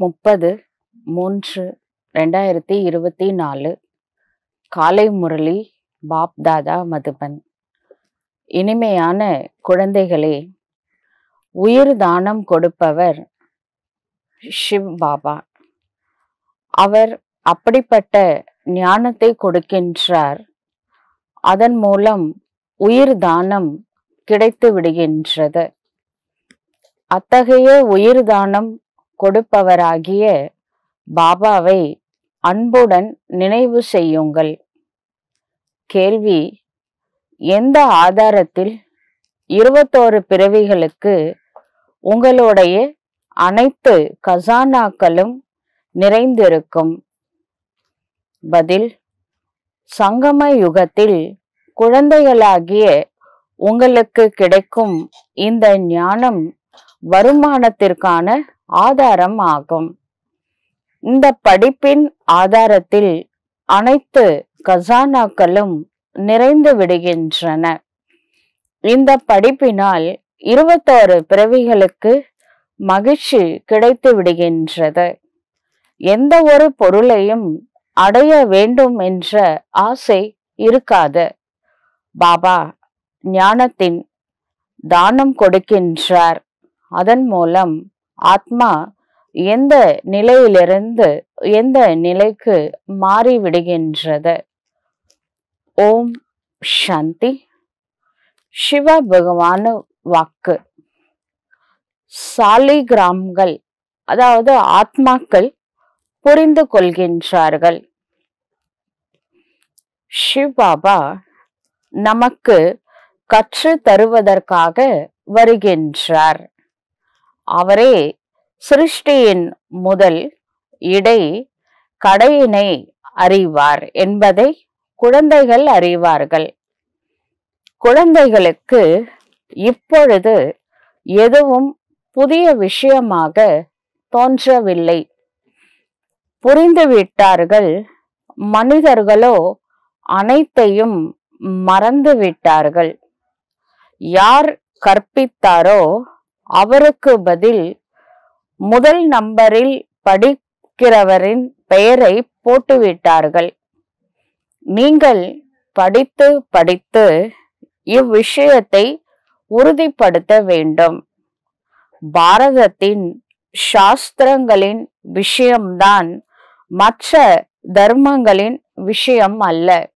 முப்பது மூன்று ரெண்டாயிரத்தி இருபத்தி நாலு காலை முரளி பாப் தாதா மதுபன். இனிமையான குழந்தைகளே உயிர் தானம் கொடுப்பவர் ஷிவ் பாபா. அவர் அப்படிப்பட்ட ஞானத்தை கொடுக்கின்றார். அதன் மூலம் உயிர் தானம் கிடைத்து விடுகின்றது. அத்தகைய உயிர் தானம் கொடுப்பவராகிய பாபாவை அன்புடன் நினைவு செய்யுங்கள். கேள்வி எந்த ஆதாரத்தில் இருபத்தோரு பிறவிகளுக்கு உங்களுடைய அனைத்து கசானாக்களும் நிறைந்திருக்கும்? பதில் சங்கம யுகத்தில் குழந்தைகளாகிய உங்களுக்கு கிடைக்கும் இந்த ஞானம் வருமானத்திற்கான ஆதாரம் ஆகும் இந்த படிப்பின் ஆதாரத்தில் அனைத்து கசானாக்களும் நிறைந்து விடுகின்றன. இந்த படிப்பினால் இருபத்தோரு பிறவிகளுக்கு மகிழ்ச்சி கிடைத்து விடுகின்றது. எந்த ஒரு பொருளையும் அடைய வேண்டும் என்ற ஆசை இருக்காது. பாபா ஞானத்தின் தானம் கொடுக்கின்றார். அதன் மூலம் ஆத்மா எந்த நிலையிலிருந்து எந்த நிலைக்கு மாறிவிடுகின்றது? ஓம் சாந்தி. சிவ பகவான வாக்கு. சாலிகிராம்கள் அதாவது ஆத்மாக்கள் புரிந்து கொள்கின்றார்கள். சிவ் பாபா நமக்கு கற்று தருவதற்காக வருகின்றார். அவரே சிருஷ்டியின் முதல் இடை கடையினை அறிவார் என்பதை குழந்தைகள் அறிவார்கள். குழந்தைகளுக்கு இப்பொழுது எதுவும் புதிய விஷயமாக தோன்றவில்லை. புரிந்துவிட்டார்கள் மனிதர்களோ அனைத்தையும் மறந்து விட்டார்கள். யார் கற்பித்தாரோ அவருக்கு பதில் முதல் நம்பரில் படிக்கிறவரின் பெயரை போட்டுவிட்டார்கள். நீங்கள் படித்து படித்து இவ்விஷயத்தை உறுதிப்படுத்த வேண்டும். பாரதத்தின் சாஸ்திரங்களின் விஷயம்தான் மற்ற தர்மங்களின் விஷயம் அல்ல.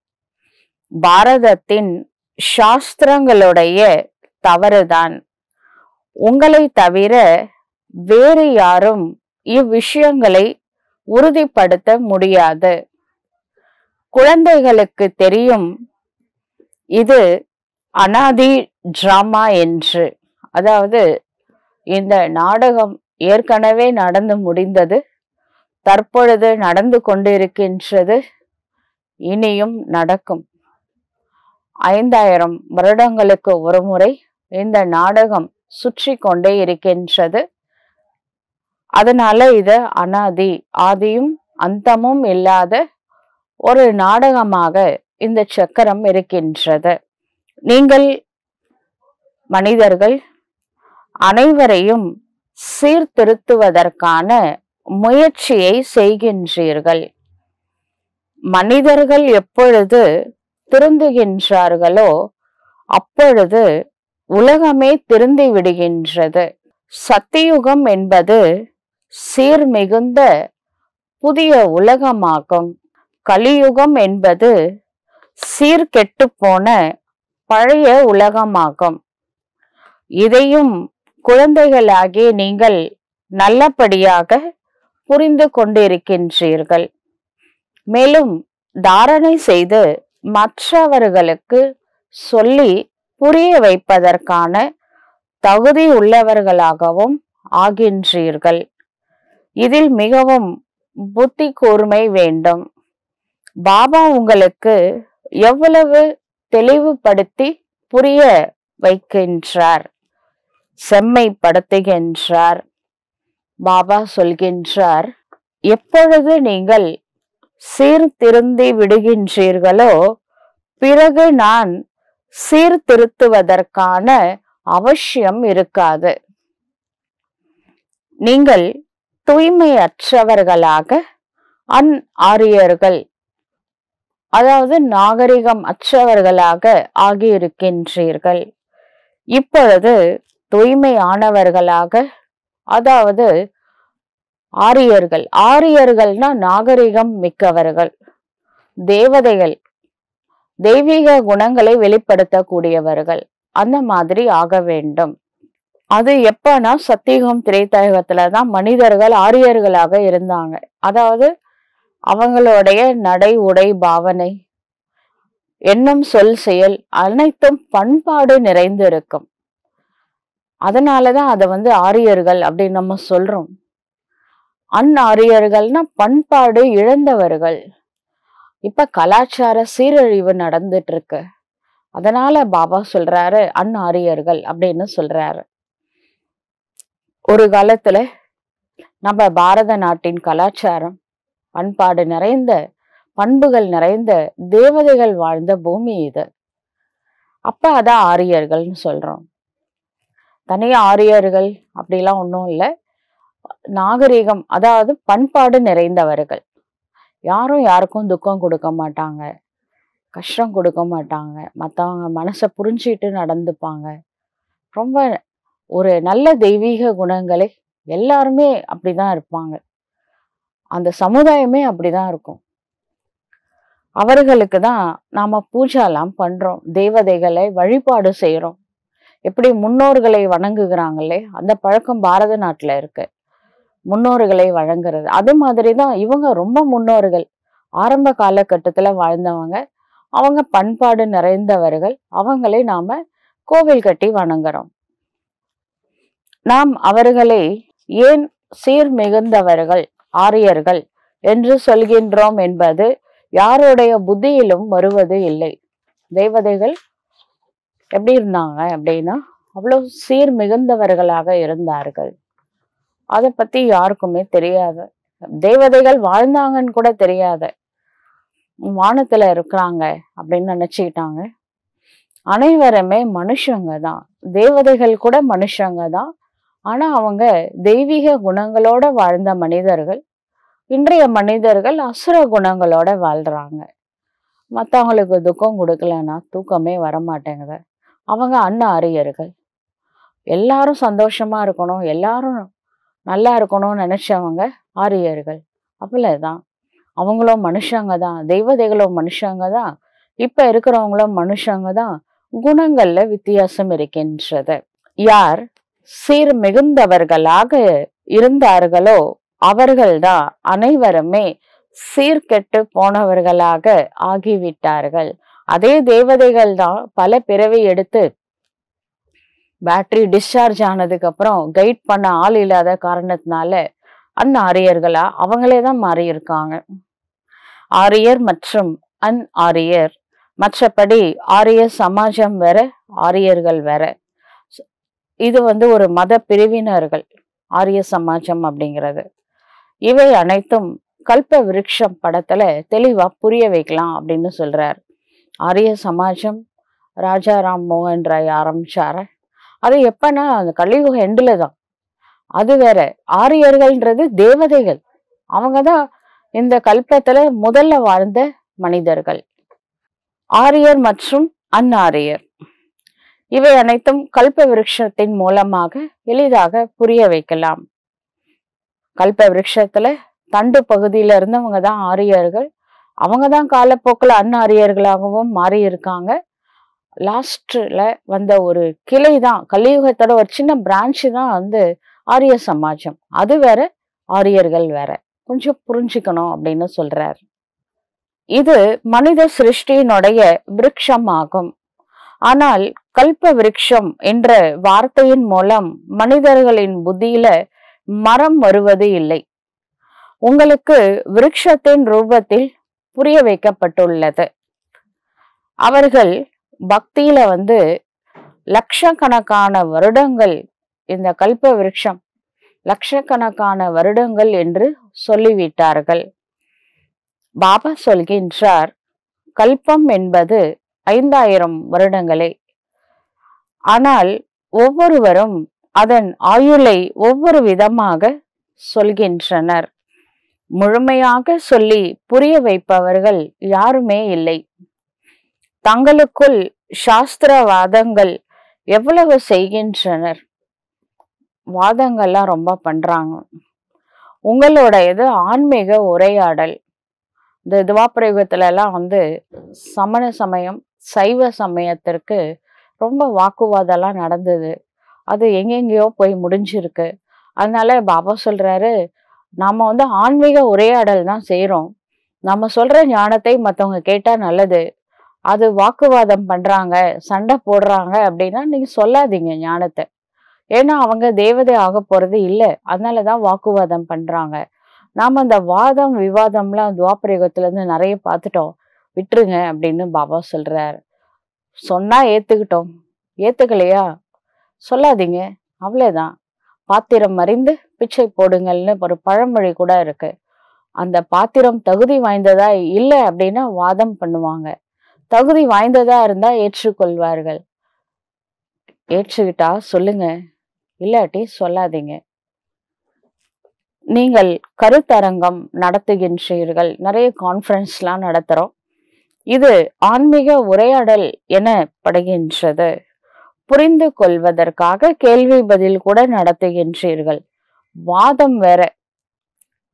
பாரதத்தின் சாஸ்திரங்களுடைய தவறுதான். உங்களை தவிர வேறு யாரும் இவ்விஷயங்களை உறுதிப்படுத்த முடியாது. குழந்தைகளுக்கு தெரியும் இது அனாதி டிராமா என்று. அதாவது இந்த நாடகம் ஏற்கனவே நடந்து முடிந்தது தற்பொழுது நடந்து கொண்டிருக்கின்றது இனியும் நடக்கும். ஐந்தாயிரம் வருடங்களுக்கு ஒரு முறை இந்த நாடகம் சுற்றி கொண்டே இருக்கின்றது. அதனால இது அனாதி ஆதியும் அந்தமும் இல்லாத ஒரு நாடகமாக இந்த சக்கரம் இருக்கின்றது. நீங்கள் மனிதர்கள் அனைவரையும் சீர்திருத்துவதற்கான முயற்சியை செய்கின்றீர்கள். மனிதர்கள் எப்பொழுது திருந்துகின்றார்களோ அப்பொழுது உலகமே திருந்தி விடுகின்றது. சத்தியுகம் என்பது சீர்மிகுந்த புதிய உலகமாகும். கலியுகம் என்பது சீர்கெட்டு போன பழைய உலகமாகும். இதையும் குழந்தைகளாகிய நீங்கள் நல்லபடியாக புரிந்து கொண்டிருக்கின்றீர்கள். மேலும் தாரணை செய்து மற்றவர்களுக்கு சொல்லி புரிய வைப்பதற்கான தகுதி உள்ளவர்களாகவும் ஆகின்றீர்கள். இதில் மிகவும் புத்தி கூர்மை வேண்டும். பாபா உங்களுக்கு எவ்வளவு தெளிவுபடுத்தி புரிய வைக்கின்றார் செம்மைப்படுத்துகின்றார்? பாபா சொல்கின்றார் எப்பொழுது நீங்கள் சீர்திருந்தி விடுகின்றீர்களோ பிறகு நான் சீர்திருத்துவதற்கான அவசியம் இருக்காது. நீங்கள் தூய்மையற்றவர்களாக அன் ஆரியர்கள் அதாவது நாகரிகம் அற்றவர்களாக ஆகியிருக்கின்றீர்கள். இப்பொழுது தூய்மையானவர்களாக அதாவது ஆரியர்கள் ஆரியர்கள்னா நாகரிகம் மிக்கவர்கள் தேவதைகள் தெய்வீக குணங்களை வெளிப்படுத்தக்கூடியவர்கள். அந்த மாதிரி ஆக வேண்டும். அது எப்பனா சத்தியகம் திரைத்தாயகத்துல தான் மனிதர்கள் ஆரியர்களாக இருந்தாங்க. அதாவது அவங்களுடைய நடை உடை பாவனை எண்ணம் சொல் செயல் அனைத்தும் பண்பாடு நிறைந்து இருக்கும் அதனாலதான் அதை வந்து ஆரியர்கள் அப்படின்னு நம்ம சொல்றோம். அன் ஆரியர்கள்னா பண்பாடு இழந்தவர்கள். இப்ப கலாச்சார சீரழிவு நடந்துட்டு இருக்கு அதனால பாபா சொல்றாரு அன் ஆரியர்கள் அப்படின்னு சொல்றாரு. ஒரு காலத்துல நம்ம பாரத நாட்டின் கலாச்சாரம் பண்பாடு நிறைந்த பண்புகள் நிறைந்த தேவதைகள் வாழ்ந்த பூமி இது. அப்ப அதான் ஆரியர்கள்னு சொல்றோம். தனியாக ஆரியர்கள் அப்படிலாம் ஒன்றும் இல்லை. நாகரிகம் அதாவது பண்பாடு நிறைந்தவர்கள். யாரும் யாருக்கும் துக்கம் கொடுக்க மாட்டாங்க. கஷ்டம் கொடுக்க மாட்டாங்க. மற்றவங்க மனசை புரிஞ்சிட்டு நடந்துப்பாங்க. ரொம்ப ஒரு நல்ல தெய்வீக குணங்களை எல்லாருமே அப்படிதான் இருப்பாங்க. அந்த சமுதாயமே அப்படிதான் இருக்கும். அவர்களுக்கு தான் நாம பூஜாலாம் பண்றோம். தேவதைகளை வழிபாடு செய்யறோம் எப்படி முன்னோர்களை வணங்குகிறாங்களே அந்த பழக்கம் பாரத நாட்டுல இருக்கு. முன்னோர்களை வழங்குறது. அது மாதிரி தான் இவங்க ரொம்ப முன்னோர்கள். ஆரம்ப காலகட்டத்தில் வாழ்ந்தவங்க. அவங்க பண்பாடு நிறைந்தவர்கள். அவங்களை நாம கோவில் கட்டி வணங்குறோம். நாம் அவர்களை ஏன் சீர் மிகுந்தவர்கள் ஆரியர்கள் என்று சொல்கின்றோம் என்பது யாருடைய புத்தியிலும் வருவது இல்லை. தேவதைகள் எப்படி இருந்தாங்க அப்படின்னா அவ்வளவு சீர் மிகுந்தவர்களாக இருந்தார்கள். அதை பத்தி யாருக்குமே தெரியாது. தேவதைகள் வாழ்ந்தாங்கன்னு கூட தெரியாது. வானத்துல இருக்கிறாங்க அப்படின்னு நினைச்சுக்கிட்டாங்க. அனைவருமே மனுஷங்க தான். தேவதைகள் கூட மனுஷங்க தான். ஆனா அவங்க தெய்வீக குணங்களோட வாழ்ந்த மனிதர்கள் இன்றைய மனிதர்கள் அசுர குணங்களோட வாழ்றாங்க. மற்றவங்களுக்கு துக்கம் கொடுக்கலன்னா தூக்கமே வரமாட்டேங்குது. அவங்க அன்ன ஆரியர்கள் எல்லாரும் சந்தோஷமா இருக்கணும். எல்லாரும் நல்லா இருக்கணும்னு நினைச்சவங்க ஆரியர்கள். அவ்வளவுதான் அவங்களும் மனுஷங்க தான். தெய்வதைகளும் மனுஷங்க தான். இப்ப இருக்கிறவங்களும் மனுஷங்க தான். குணங்கள்ல வித்தியாசம் இருக்கின்றது. யார் சீர் மிகுந்தவர்களாக இருந்தார்களோ அவர்கள்தான் அனைவருமே சீர்கெட்டு போனவர்களாக ஆகிவிட்டார்கள். அதே தேவதைகள் தான் பல பிறவி எடுத்து பேட்டரி டிஸ்சார்ஜ் ஆனதுக்கப்புறம் கைட் பண்ண ஆள் இல்லாத காரணத்தினால அன் ஆரியர்களா அவங்களே தான் மாறியிருக்காங்க. ஆரியர் மற்றும் அன் ஆரியர் மற்றபடி ஆரிய சமாஜம் வேற ஆரியர்கள் வேற. இது வந்து ஒரு மத பிரிவினர்கள் ஆரிய சமாஜம் அப்படிங்கிறது. இவை அனைத்தும் கல்ப விருட்சம் படத்துல தெளிவா புரிய வைக்கலாம் அப்படின்னு சொல்றார். ஆரிய சமாஜம் ராஜா ராம் மோகன் ராய் ஆரம்பிச்சார. அது எப்பன்னா அந்த கலியுக எண்டில் தான். அது வேற. ஆரியர்கள்ன்றது தேவதைகள். அவங்க தான் இந்த கல்பத்துல முதல்ல வாழ்ந்த மனிதர்கள். ஆரியர் மற்றும் அன்னாரியர். இவை அனைத்தும் கல்ப விருட்சத்தின் மூலமாக எளிதாக புரிய வைக்கலாம். கல்ப விருட்சத்துல தண்டு பகுதியில இருந்தவங்க தான் ஆரியர்கள். அவங்க தான் காலப்போக்கில் அன்னாரியர்களாகவும் மாறி இருக்காங்க லாஸ்ட்ல வந்த ஒரு கிளை தான் கலியுகத்தோட ஒரு சின்ன பிரான்ச்சு தான் வந்து ஆரிய சமாஜம். அது வேற ஆரியர்கள் வேற. கொஞ்சம் புரிஞ்சுக்கணும் அப்படின்னு சொல்றார். இது மனித சிருஷ்டியினுடைய விருட்சமாகும் ஆனால் கல்ப விருட்சம் என்ற வார்த்தையின் மூலம் மனிதர்களின் புத்தியில மரம் வருவது இல்லை. உங்களுக்கு விருட்சத்தின் ரூபத்தில் புரிய வைக்கப்பட்டுள்ளது. அவர்கள் பக்தியில வந்து லட்சக்கணக்கான வருடங்கள் இந்த கல்ப விருட்சம் லட்சக்கணக்கான வருடங்கள் என்று சொல்லிவிட்டார்கள். பாபா சொல்கின்றார் கல்பம் என்பது ஐந்தாயிரம் வருடங்களே. ஆனால் ஒவ்வொருவரும் அதன் ஆயுளை ஒவ்வொரு விதமாக சொல்கின்றனர். முழுமையாக சொல்லி புரிய வைப்பவர்கள் யாருமே இல்லை. தங்களுக்குள் சாஸ்திரவாதங்கள் எவ்வளவு செய்கின்றனர்? வாதங்கள்லாம் ரொம்ப பண்றாங்க. உங்களோட இது ஆன்மீக உரையாடல். இந்த துவாபிரயோகத்துல எல்லாம் வந்து சமண சமயம் சைவ சமயத்திற்கு ரொம்ப வாக்குவாதம்லாம் நடந்தது. அது எங்கெங்கேயோ போய் முடிஞ்சிருக்கு. அதனால பாபா சொல்றாரு நாம வந்து ஆன்மீக உரையாடல் தான் செய்கிறோம் நம்ம சொல்ற ஞானத்தை மற்றவங்க கேட்டா நல்லது. அது வாக்குவாதம் பண்றாங்க சண்டை போடுறாங்க அப்படின்னா நீங்க சொல்லாதீங்க ஞானத்தை. ஏன்னா அவங்க தேவதை ஆக போறது இல்லை. அதனாலதான் வாக்குவாதம் பண்றாங்க. நாம அந்த வாதம் விவாதம்லாம் துவாபரயுகத்துல இருந்து நிறைய பார்த்துட்டோம். விட்டுருங்க அப்படின்னு பாபா சொல்றாரு. சொன்னா ஏத்துக்கிட்டோம். ஏத்துக்கலையா? சொல்லாதீங்க. அவ்வளோதான் பாத்திரம் மறிந்து பிச்சை போடுங்கள்னு ஒரு பழமொழி கூட இருக்கு. அந்த பாத்திரம் தகுதி வாய்ந்ததா இல்லை அப்படின்னா வாதம் பண்ணுவாங்க. தகுதி வாய்ந்ததா இருந்தா ஏற்றுக்கொள்வார்கள். ஏற்றுக்கிட்டா சொல்லுங்க இல்லாட்டி சொல்லாதீங்க. நீங்கள் கருத்தரங்கம் நடத்துகின்றீர்கள். நிறைய கான்ஃபரன்ஸ்லாம் நடத்துகிறோம் இது ஆன்மீக உரையாடல் எனப்படுகின்றது. புரிந்து கொள்வதற்காக கேள்வி பதில் கூட நடத்துகின்றீர்கள். வாதம் வேற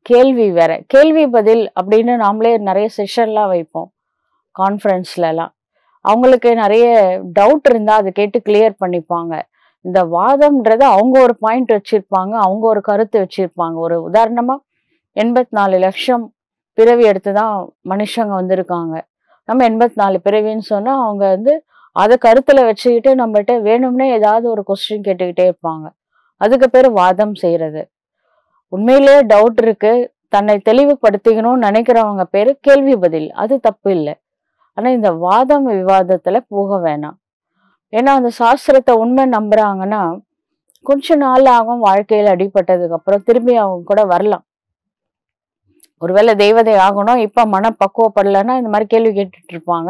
கேள்வி வேற. கேள்வி பதில் அப்படின்னு நாமளே நிறைய செஷன்லாம் வைப்போம். கான்ஃபரன்ஸ்லலாம் அவங்களுக்கு நிறைய டவுட் இருந்தால் அதை கேட்டு கிளியர் பண்ணிப்பாங்க. இந்த வாதம்ன்றது அவங்க ஒரு பாயிண்ட் வச்சுருப்பாங்க அவங்க ஒரு கருத்து வச்சுருப்பாங்க. ஒரு உதாரணமாக எண்பத்தி நாலு லட்சம் பிறவி எடுத்து தான் மனுஷங்க வந்திருக்காங்க. நம்ம எண்பத்தி நாலு பிறவின்னு சொன்னால் அவங்க வந்து அதை கருத்தில் வச்சுக்கிட்டு நம்மகிட்ட வேணும்னே ஏதாவது ஒரு கொஸ்டின் கேட்டுக்கிட்டே இருப்பாங்க. அதுக்கு பேர் வாதம் செய்கிறது உண்மையிலேயே டவுட் இருக்குது தன்னை தெளிவுபடுத்திக்கணும்னு நினைக்கிறவங்க பேர் கேள்வி பதில். அது தப்பு இல்லை. ஆனால் இந்த வாதம் விவாதத்தில் போக வேணாம். ஏன்னா அந்த சாஸ்திரத்தை உண்மை நம்புறாங்கன்னா கொஞ்ச நாள் ஆகும் வாழ்க்கையில் அடிபட்டதுக்கு அப்புறம் திரும்பி அவங்க கூட வரலாம். ஒருவேளை தெய்வதை ஆகணும் இப்போ மனம் பக்குவப்படலைன்னா இந்த மாதிரி கேள்வி கேட்டுட்டு இருப்பாங்க.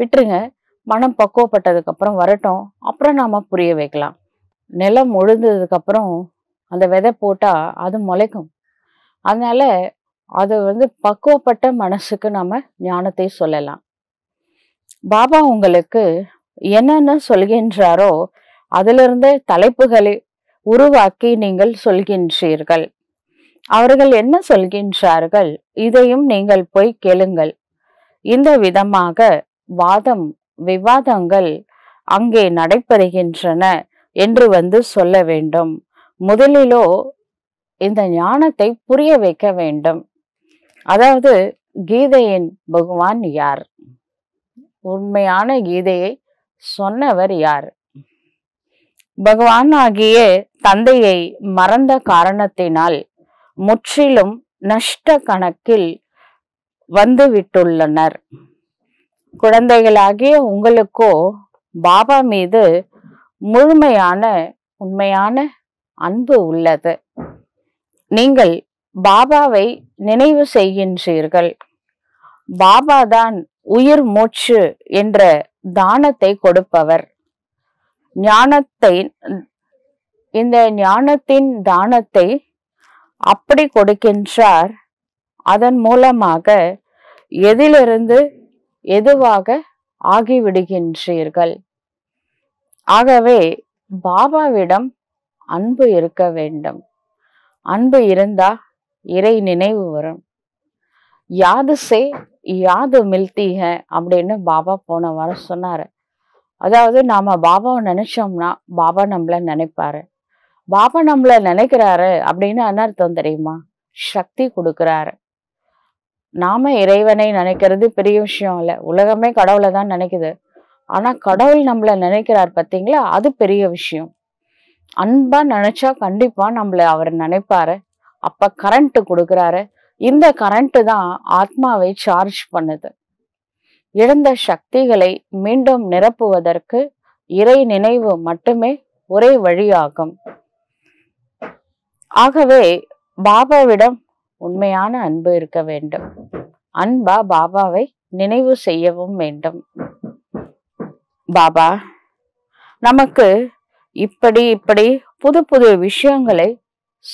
விட்டுருங்க. மனம் பக்குவப்பட்டதுக்கு அப்புறம் வரட்டும். அப்புறம் நாம புரிய வைக்கலாம். நிலம் உழுந்ததுக்கு அப்புறம் அந்த விதை போட்டா அது முளைக்கும். அதனால அது வந்து பக்குவப்பட்ட மனசுக்கு நாம ஞானத்தை சொல்லலாம். பாபா உங்களுக்கு என்னென்ன சொல்கின்றாரோ அதிலிருந்து தலைப்புகளை உருவாக்கி நீங்கள் சொல்கின்றீர்கள். அவர்கள் என்ன சொல்கின்றார்கள்? இதையும் நீங்கள் போய் கேளுங்கள். இந்த விதமாக வாதம் விவாதங்கள் அங்கே நடைபெறுகின்றன என்று வந்து சொல்ல வேண்டும். முதலிலோ இந்த ஞானத்தை புரிய வைக்க வேண்டும். அதாவது கீதையின் பகவான் யார்? உண்மையான கீதையை சொன்னவர் யார்? பகவான் ஆகிய தந்தையை மறந்த காரணத்தினால் முற்றிலும் நஷ்ட கணக்கில் வந்துவிட்டுள்ளனர். குழந்தைகளாகிய உங்களுக்கோ பாபா மீது முழுமையான உண்மையான அன்பு உள்ளது. நீங்கள் பாபாவை நினைவு செய்கின்றீர்கள். பாபா தான் உயிர் மூச்சு என்ற தானத்தை கொடுப்பவர். ஞானத்தை இந்த ஞானத்தின் தானத்தை அப்படி கொடுக்கின்றார். அதன் மூலமாக எதிலிருந்து எதுவாக ஆகிவிடுகின்றீர்கள்? ஆகவே பாபாவிடம் அன்பு இருக்க வேண்டும். அன்பு இருந்தா இறை நினைவு வரும். யாது சே யாது மில்தீக அப்படின்னு பாபா போன வாரம் சொன்னார். அதாவது நாம் பாபாவை நினைச்சோம்னா பாபா நம்மள நினைப்பாரு. பாபா நம்மள நினைக்கிறாரு அப்படின்னு அனர்த்தம் தெரியுமா? சக்தி கொடுக்குறாரு. நாம இறைவனை நினைக்கிறது பெரிய விஷயம் இல்லை. உலகமே கடவுளை தான் நினைக்குது. ஆனால் கடவுள் நம்மள நினைக்கிறார் பார்த்தீங்களா? அது பெரிய விஷயம். அன்பா நினைச்சா கண்டிப்பா நம்மள அவர் நினைப்பாரு. அப்ப கரண்ட் கொடுக்குறாரு. இந்த கரண்ட் தான் ஆத்மாவை சார்ஜ் பண்ணுது. இழந்த சக்திகளை மீண்டும் நிரப்புவதற்கு இறை நினைவு மட்டுமே ஒரே வழியாகும். ஆகவே பாபாவிடம் உண்மையான அன்பு இருக்க வேண்டும். அன்பா பாபாவை நினைவு செய்யவும் வேண்டும். பாபா நமக்கு இப்படி இப்படி புது புது விஷயங்களை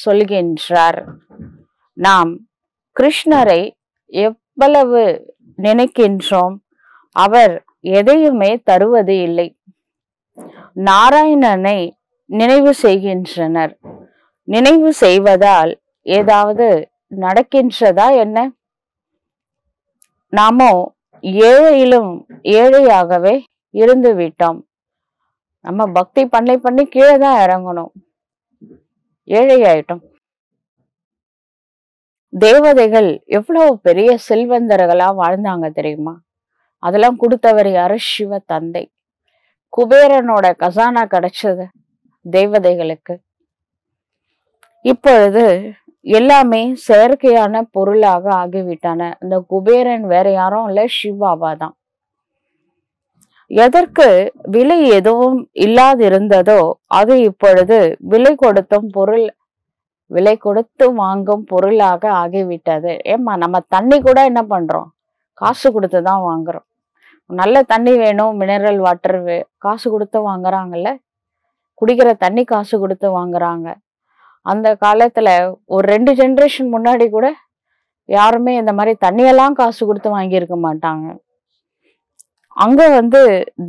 சொல்கின்றார். நாம் கிருஷ்ணரை எவ்வளவு நினைக்கின்றோம் அவர் எதையுமே தருவது இல்லை. நாராயணனை நினைவு செய்கின்றனர். நினைவு செய்வதால் ஏதாவது நடக்கின்றதா என்ன? நாமோ ஏழையிலும் ஏழையாகவே இருந்து விட்டோம் நம்ம பக்தி பண்ணி பண்ணி கீழே தான் இறங்கணும். ஏழை ஆயிட்டோம் தேவதைகள் எவ்வளவு பெரிய செல்வந்தர்களா வாழ்ந்தாங்க தெரியுமா? அதெல்லாம் கொடுத்தவர் யாரு? சிவ தந்தை. குபேரனோட கசானா கிடைச்சது தேவதைகளுக்கு. இப்பொழுது எல்லாமே செயற்கையான பொருளாக ஆகிவிட்டன. இந்த குபேரன் வேற யாரும் இல்ல சிவாபா தான். எதற்கு விலை எதுவும் இல்லாதிருந்ததோ அது இப்பொழுது விலை கொடுத்தும் பொருள் விலை கொடுத்து வாங்கும் பொருளாக ஆகிவிட்டது. ஏம்மா நம்ம தண்ணி கூட என்ன பண்ணுறோம் காசு கொடுத்து தான் வாங்குறோம். நல்ல தண்ணி வேணும் மினரல் வாட்டர் வே காசு கொடுத்து வாங்குறாங்கல்ல? குடிக்கிற தண்ணி காசு கொடுத்து வாங்குறாங்க. அந்த காலத்தில் ஒரு ரெண்டு ஜென்ரேஷன் முன்னாடி கூட யாருமே இந்த மாதிரி தண்ணியெல்லாம் காசு கொடுத்து வாங்கியிருக்க மாட்டாங்க. அங்கே வந்து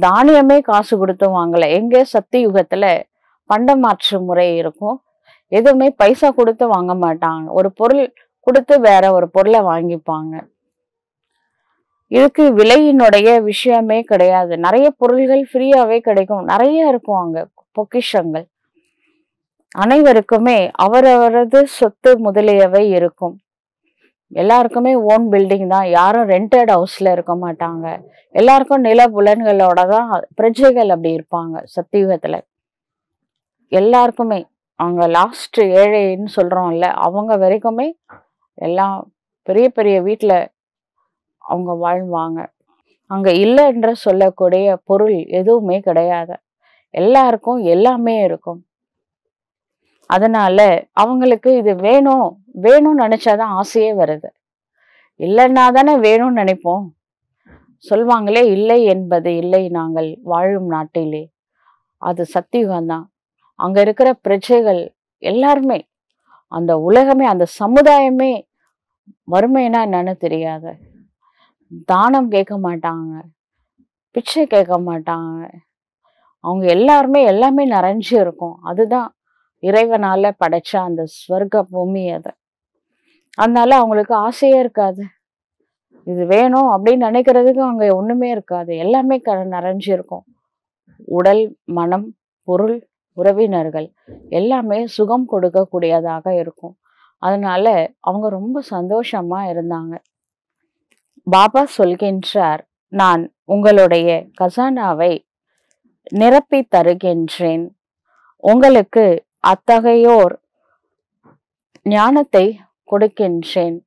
தானியமே காசு கொடுத்து வாங்கலை. எங்கே சக்தி யுகத்தில் பண்டமாற்று முறை இருக்கும். எதுவுமே பைசா கொடுத்து வாங்க மாட்டாங்க. ஒரு பொருள் கொடுத்து வேற ஒரு பொருளை வாங்கிப்பாங்க. இதுக்கு விலையினுடைய விஷயமே கிடையாது. நிறைய பொருள்கள் ஃப்ரீயாவே கிடைக்கும். நிறைய இருக்கும் அங்க பொக்கிஷங்கள். அனைவருக்குமே அவரவரது சொத்து முதலியவை இருக்கும். எல்லாருக்குமே ஓன் பில்டிங் தான். யாரும் ரெண்டட் ஹவுஸ்ல இருக்க மாட்டாங்க. எல்லாருக்கும் நில புலன்களோட தான் பிரஜைகள் அப்படி இருப்பாங்க சத்தியுகத்துல. எல்லாருக்குமே அவங்க லாஸ்ட் ஏழைன்னு சொல்கிறோம்ல அவங்க வரைக்குமே எல்லாம் பெரிய பெரிய வீட்டில் அவங்க வாழ்வாங்க. அங்கே இல்லைன்ற சொல்லக்கூடிய பொருள் எதுவுமே கிடையாது. எல்லாருக்கும் எல்லாமே இருக்கும். அதனால அவங்களுக்கு இது வேணும் வேணும்னு நினச்சாதான் ஆசையே வருது. இல்லைன்னா தானே வேணும்னு நினைப்போம். சொல்வாங்களே இல்லை என்பது இல்லை நாங்கள் வாழும் நாட்டிலே. அது சத்தியுகம்தான் அங்கே இருக்கிற பிரஜைகள் எல்லாருமே அந்த உலகமே அந்த சமுதாயமே வறுமைனா என்னன்னு தெரியாது. தானம் கேட்க மாட்டாங்க பிச்சை கேட்க மாட்டாங்க. அவங்க எல்லாருமே எல்லாமே நிறைஞ்சு இருக்கும். அதுதான் இறைவனால படைச்ச அந்த ஸ்வர்க்க பூமி அது. அதனால அவங்களுக்கு ஆசையே இருக்காது. இது வேணும் அப்படின்னு நினைக்கிறதுக்கு அங்கே ஒன்றுமே இருக்காது. எல்லாமே க நிறைஞ்சு இருக்கும். உடல் மனம் பொருள் உறவினர்கள் எல்லாமே சுகம் கொடுக்கக்கூடியதாக இருக்கும். அதனால அவங்க ரொம்ப சந்தோஷமா இருந்தாங்க. பாபா சொல்கின்றார் நான் உங்களுடைய கசானாவை நிரப்பி தருகின்றேன். உங்களுக்கு அத்தகையோர் ஞானத்தை கொடுக்கின்றேன்.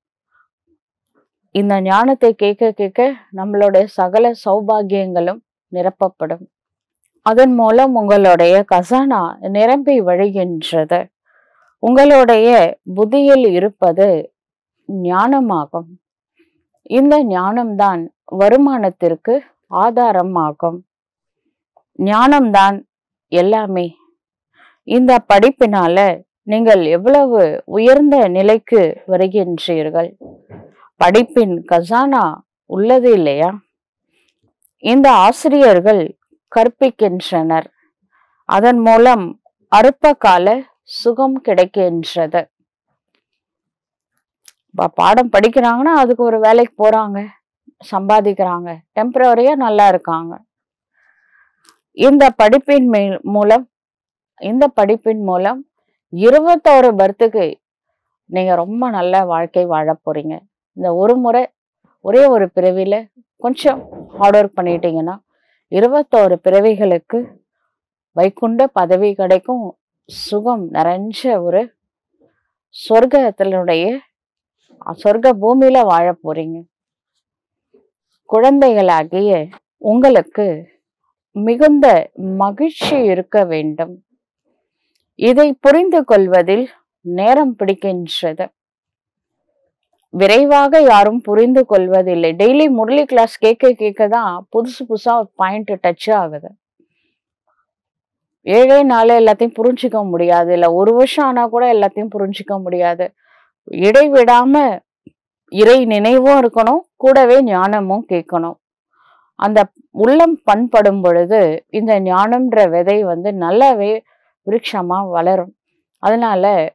இந்த ஞானத்தை கேட்க கேட்க நம்மளுடைய சகல சௌபாகியங்களும் நிரப்பப்படும். அதன் மூலம் உங்களுடைய கசானா நிரம்பி வழிகின்றது. உங்களுடைய புத்தியில் இருப்பது ஞானமாகும். இந்த ஞானம்தான் வருமானத்திற்கு ஆதாரமாகும். ஞானம்தான் எல்லாமே. இந்த படிப்பினால நீங்கள் எவ்வளவு உயர்ந்த நிலைக்கு வருகின்றீர்கள்? படிப்பின் கசானா உள்ளது இல்லையா? இந்த ஆசிரியர்கள் கற்பிக்கின்றனர். அதன் மூலம் அற்ப கால சுகம் கிடைக்கின்றது. பாடம் படிக்கிறாங்கன்னா அதுக்கு ஒரு வேலைக்கு போறாங்க சம்பாதிக்கிறாங்க டெம்பரவரியா நல்லா இருக்காங்க. இந்த படிப்பின் மேல் மூலம் இந்த படிப்பின் மூலம் இருபத்தோரு பர்த்துக்கு நீங்க ரொம்ப நல்ல வாழ்க்கை வாழ போறீங்க. இந்த ஒரு முறை ஒரே ஒரு பிறவியில கொஞ்சம் ஹார்ட் ஒர்க் பண்ணிட்டீங்கன்னா இருபத்தோரு பிறவிகளுக்கு வைகுண்ட பதவி கிடைக்கும். சுகம் நிறைஞ்ச ஒரு சொர்க்கத்தினுடைய சொர்க்க பூமியில வாழ போறீங்க. குழந்தைகளாகிய உங்களுக்கு மிகுந்த மகிழ்ச்சி இருக்க வேண்டும். இதை புரிந்து கொள்வதில் நேரம் பிடிக்கின்றது. விரைவாக யாரும் புரிந்து கொள்வதில்லை. டெய்லி முரளி கிளாஸ் கேட்க கேட்க தான் புதுசு புதுசா ஒரு பாயிண்ட் டச் ஆகுது. ஏழே நாள் எல்லாத்தையும் புரிஞ்சுக்க முடியாது. இல்லை ஒரு வருஷம் ஆனா கூட எல்லாத்தையும் புரிஞ்சுக்க முடியாது. இடைவிடாம இறை நினைவும் இருக்கணும் கூடவே ஞானமும் கேட்கணும். அந்த உள்ளம் பண்படும் பொழுது இந்த ஞானம்ன்ற விதை வந்து நல்லாவே விருட்சமா வளரும். அதனால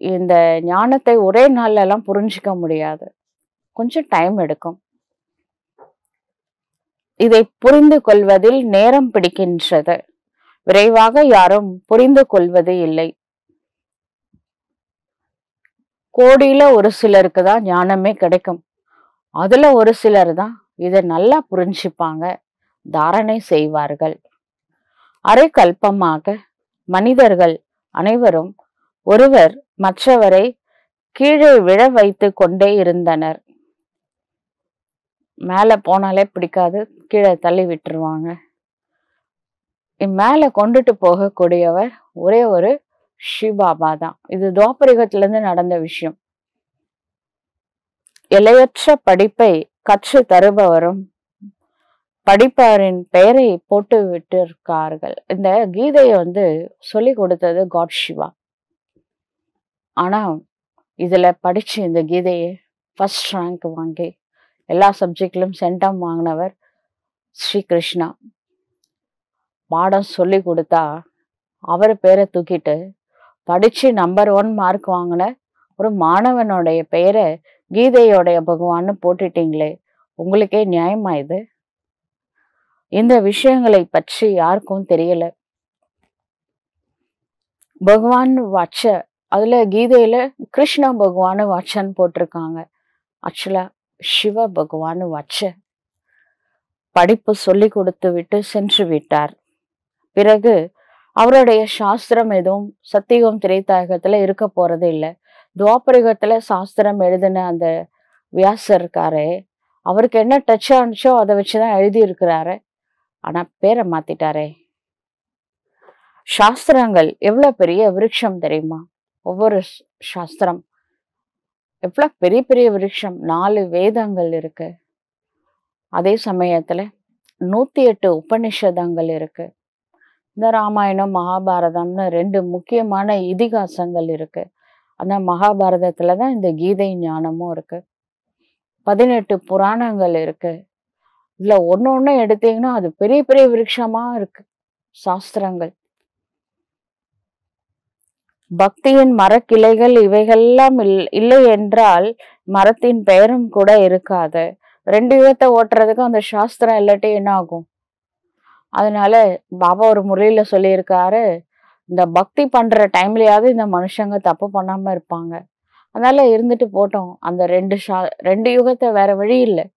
இந்த ஞானத்தை ஒரே நாள்ல எல்லாம் புரிஞ்சுக்க முடியாது. கொஞ்சம் டைம் எடுக்கும். இதை புரிந்து கொள்வதில் நேரம் பிடிக்கின்றது. விரைவாக யாரும் புரிந்து கொள்வது இல்லை. கோடியில ஒரு சிலருக்கு தான் ஞானமே கிடைக்கும். அதுல ஒரு சிலர் தான் இதை நல்லா புரிஞ்சுப்பாங்க. தாரணை செய்வார்கள். அரை கல்பமாக மனிதர்கள் அனைவரும் ஒருவர் மற்றவரை கீழே விழ வைத்து கொண்டே இருந்தனர். மேல போனாலே பிடிக்காது கீழே தள்ளி விட்டுருவாங்க. மேல கொண்டுட்டு போகக்கூடியவர் ஒரே ஒரு ஷிபாபா தான். இது துவாபரிகத்துல இருந்து நடந்த விஷயம். எல்லையற்ற படிப்பை கற்று தருபவரும் படிப்பாரின் பெயரை போட்டு விட்டிருக்கார்கள் இந்த கீதையை வந்து சொல்லி கொடுத்தது காட் சிவா ஆனால் இதில் படித்து இந்த கீதையை ஃபர்ஸ்ட் ரேங்க் வாங்கி எல்லா சப்ஜெக்ட்லையும் சென்டம் வாங்கினவர் ஸ்ரீ கிருஷ்ணா. பாடம் சொல்லி கொடுத்தா அவர் பேரை தூக்கிட்டு படித்து நம்பர் ஒன் மார்க் வாங்கின ஒரு மாணவனுடைய பெயரை கீதையோடைய பகவான்னு போட்டுட்டீங்களே உங்களுக்கே நியாயமா இது? இந்த விஷயங்களை பற்றி யாருக்கும் தெரியல. பகவான் வச்ச அதுல கீதையில கிருஷ்ண பகவானு வச்சன்னு போட்டிருக்காங்க. ஆக்சுவலா சிவ பகவான் வச்ச படிப்பு சொல்லி கொடுத்து விட்டு சென்று விட்டார். பிறகு அவருடைய சாஸ்திரம் எதுவும் சத்தியுகம் திரைத்தாயகத்துல இருக்க போறது இல்லை. துவாபரிகத்துல சாஸ்திரம் எழுதின அந்த வியாசர் இருக்காரே அவருக்கு என்ன டச் ஆனிச்சோ அதை வச்சுதான் எழுதி இருக்கிறாரு ஆனா பேரை மாத்திட்டாரே. சாஸ்திரங்கள் எவ்வளவு பெரிய விருட்சம் தெரியுமா? ஒவ்வொரு ஸ்- சாஸ்திரம் எவ்வளோ பெரிய பெரிய விருட்சம். நாலு வேதங்கள் இருக்கு. அதே சமயத்தில் நூற்றி எட்டு உபனிஷதங்கள் இருக்கு. இந்த ராமாயணம் மகாபாரதம்னு ரெண்டு முக்கியமான இதிகாசங்கள் இருக்கு. அந்த மகாபாரதத்தில் தான் இந்த கீதை ஞானமும் இருக்கு. பதினெட்டு புராணங்கள் இருக்கு. இதில் ஒன்று ஒன்று எடுத்தீங்கன்னா அது பெரிய பெரிய விருட்சமாக இருக்கு. சாஸ்திரங்கள். பக்தியின் மரக்கிளைகள் இவைகள்லாம் இல்- இல்லை என்றால் மரத்தின் பெயரும் கூட இருக்காது. ரெண்டு யுகத்தை ஓட்டுறதுக்கு அந்த சாஸ்திரம் இல்லாட்டி என்ன ஆகும் அதனால பாபா ஒரு முறையில சொல்லியிருக்காரு இந்த பக்தி பண்ற டைம்லயாவது இந்த மனுஷங்க தப்பு பண்ணாம இருப்பாங்க. அதனால இருந்துட்டு போட்டோம். அந்த ரெண்டு ஷா ரெண்டு யுகத்தை வேற வழி இல்லை.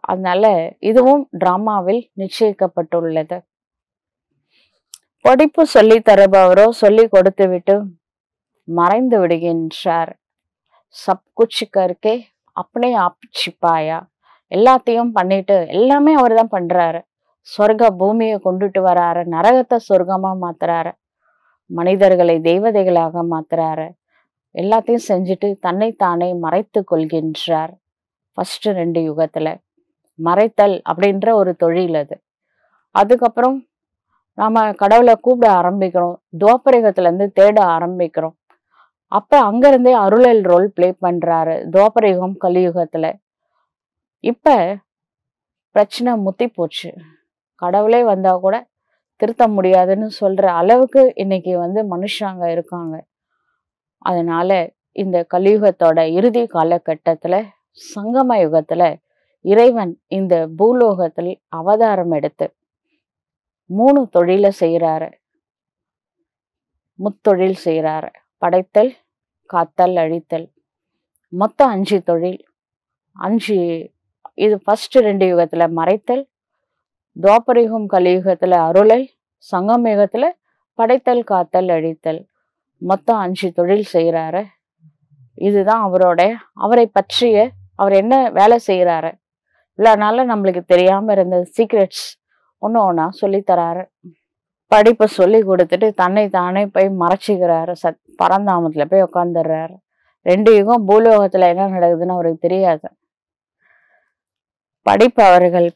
அதனால இதுவும் டிராமாவில் நிச்சயிக்கப்பட்டுள்ளது. படிப்பு சொல்லி தருபவரோ சொல்லி கொடுத்து விட்டு மறைந்து விடுகின்றார். சப் குச் கருக்கே அப்பனே ஆப் சிப்பாயா எல்லாத்தையும் பண்ணிட்டு எல்லாமே அவர் தான் பண்றாரு. சொர்க்க பூமியை கொண்டுட்டு வராரு. நரகத்தை சொர்க்கமா மாத்துறாரு. மனிதர்களை தெய்வதைகளாக மாத்துறாரு. எல்லாத்தையும் செஞ்சுட்டு தன்னைத்தானே மறைத்து கொள்கின்றார். ஃபர்ஸ்ட் ரெண்டு யுகத்துல. மறைத்தல் அப்படின்ற ஒரு தொழில் அது. அதுக்கப்புறம் நாம் கடவுளை கூப்பிட ஆரம்பிக்கிறோம். துவாபரிகத்துல தேட ஆரம்பிக்கிறோம். அப்போ அங்கேருந்தே அருளல் ரோல் ப்ளே பண்ணுறாரு துவாபரிகம் கலியுகத்தில். இப்போ பிரச்சனை முத்தி போச்சு. கடவுளே வந்தால் கூட திருத்த முடியாதுன்னு சொல்கிற அளவுக்கு இன்னைக்கு வந்து மனுஷங்க இருக்காங்க. அதனால இந்த கலியுகத்தோட இறுதி காலகட்டத்தில் சங்கம யுகத்தில் இறைவன் இந்த பூலோகத்தில் அவதாரம் எடுத்து மூணு தொழிலை செய்கிறாரு முத்தொழில் செய்கிறாரு படைத்தல் காத்தல் அழித்தல். மொத்தம் அஞ்சு தொழில். அஞ்சு இது ஃபஸ்ட்டு ரெண்டு யுகத்தில் மறைத்தல் துவாபரிகம் கலியுகத்தில் அருளை சங்கம் யுகத்தில் படைத்தல் காத்தல் அழித்தல். மொத்தம் அஞ்சு தொழில் செய்கிறாரு இதுதான் அவரோட அவரை பற்றிய அவர் என்ன வேலை செய்கிறாரு இவ்வளோ நம்மளுக்கு தெரியாமல் இருந்த சீக்ரெட்ஸ் ஒன்று ஒன்றா சொல்லித்தராரு படிப்பை சொல்லி கொடுத்துட்டு தன்னை தானே போய் மறைச்சிக்கிறாரு. சத் பரந்தாமத்தில் போய் உட்காந்துடுறாரு ரெண்டு யுகம் பூலோகத்தில் என்ன நடக்குதுன்னு அவருக்கு தெரியாது. படிப்பு அவர்கள்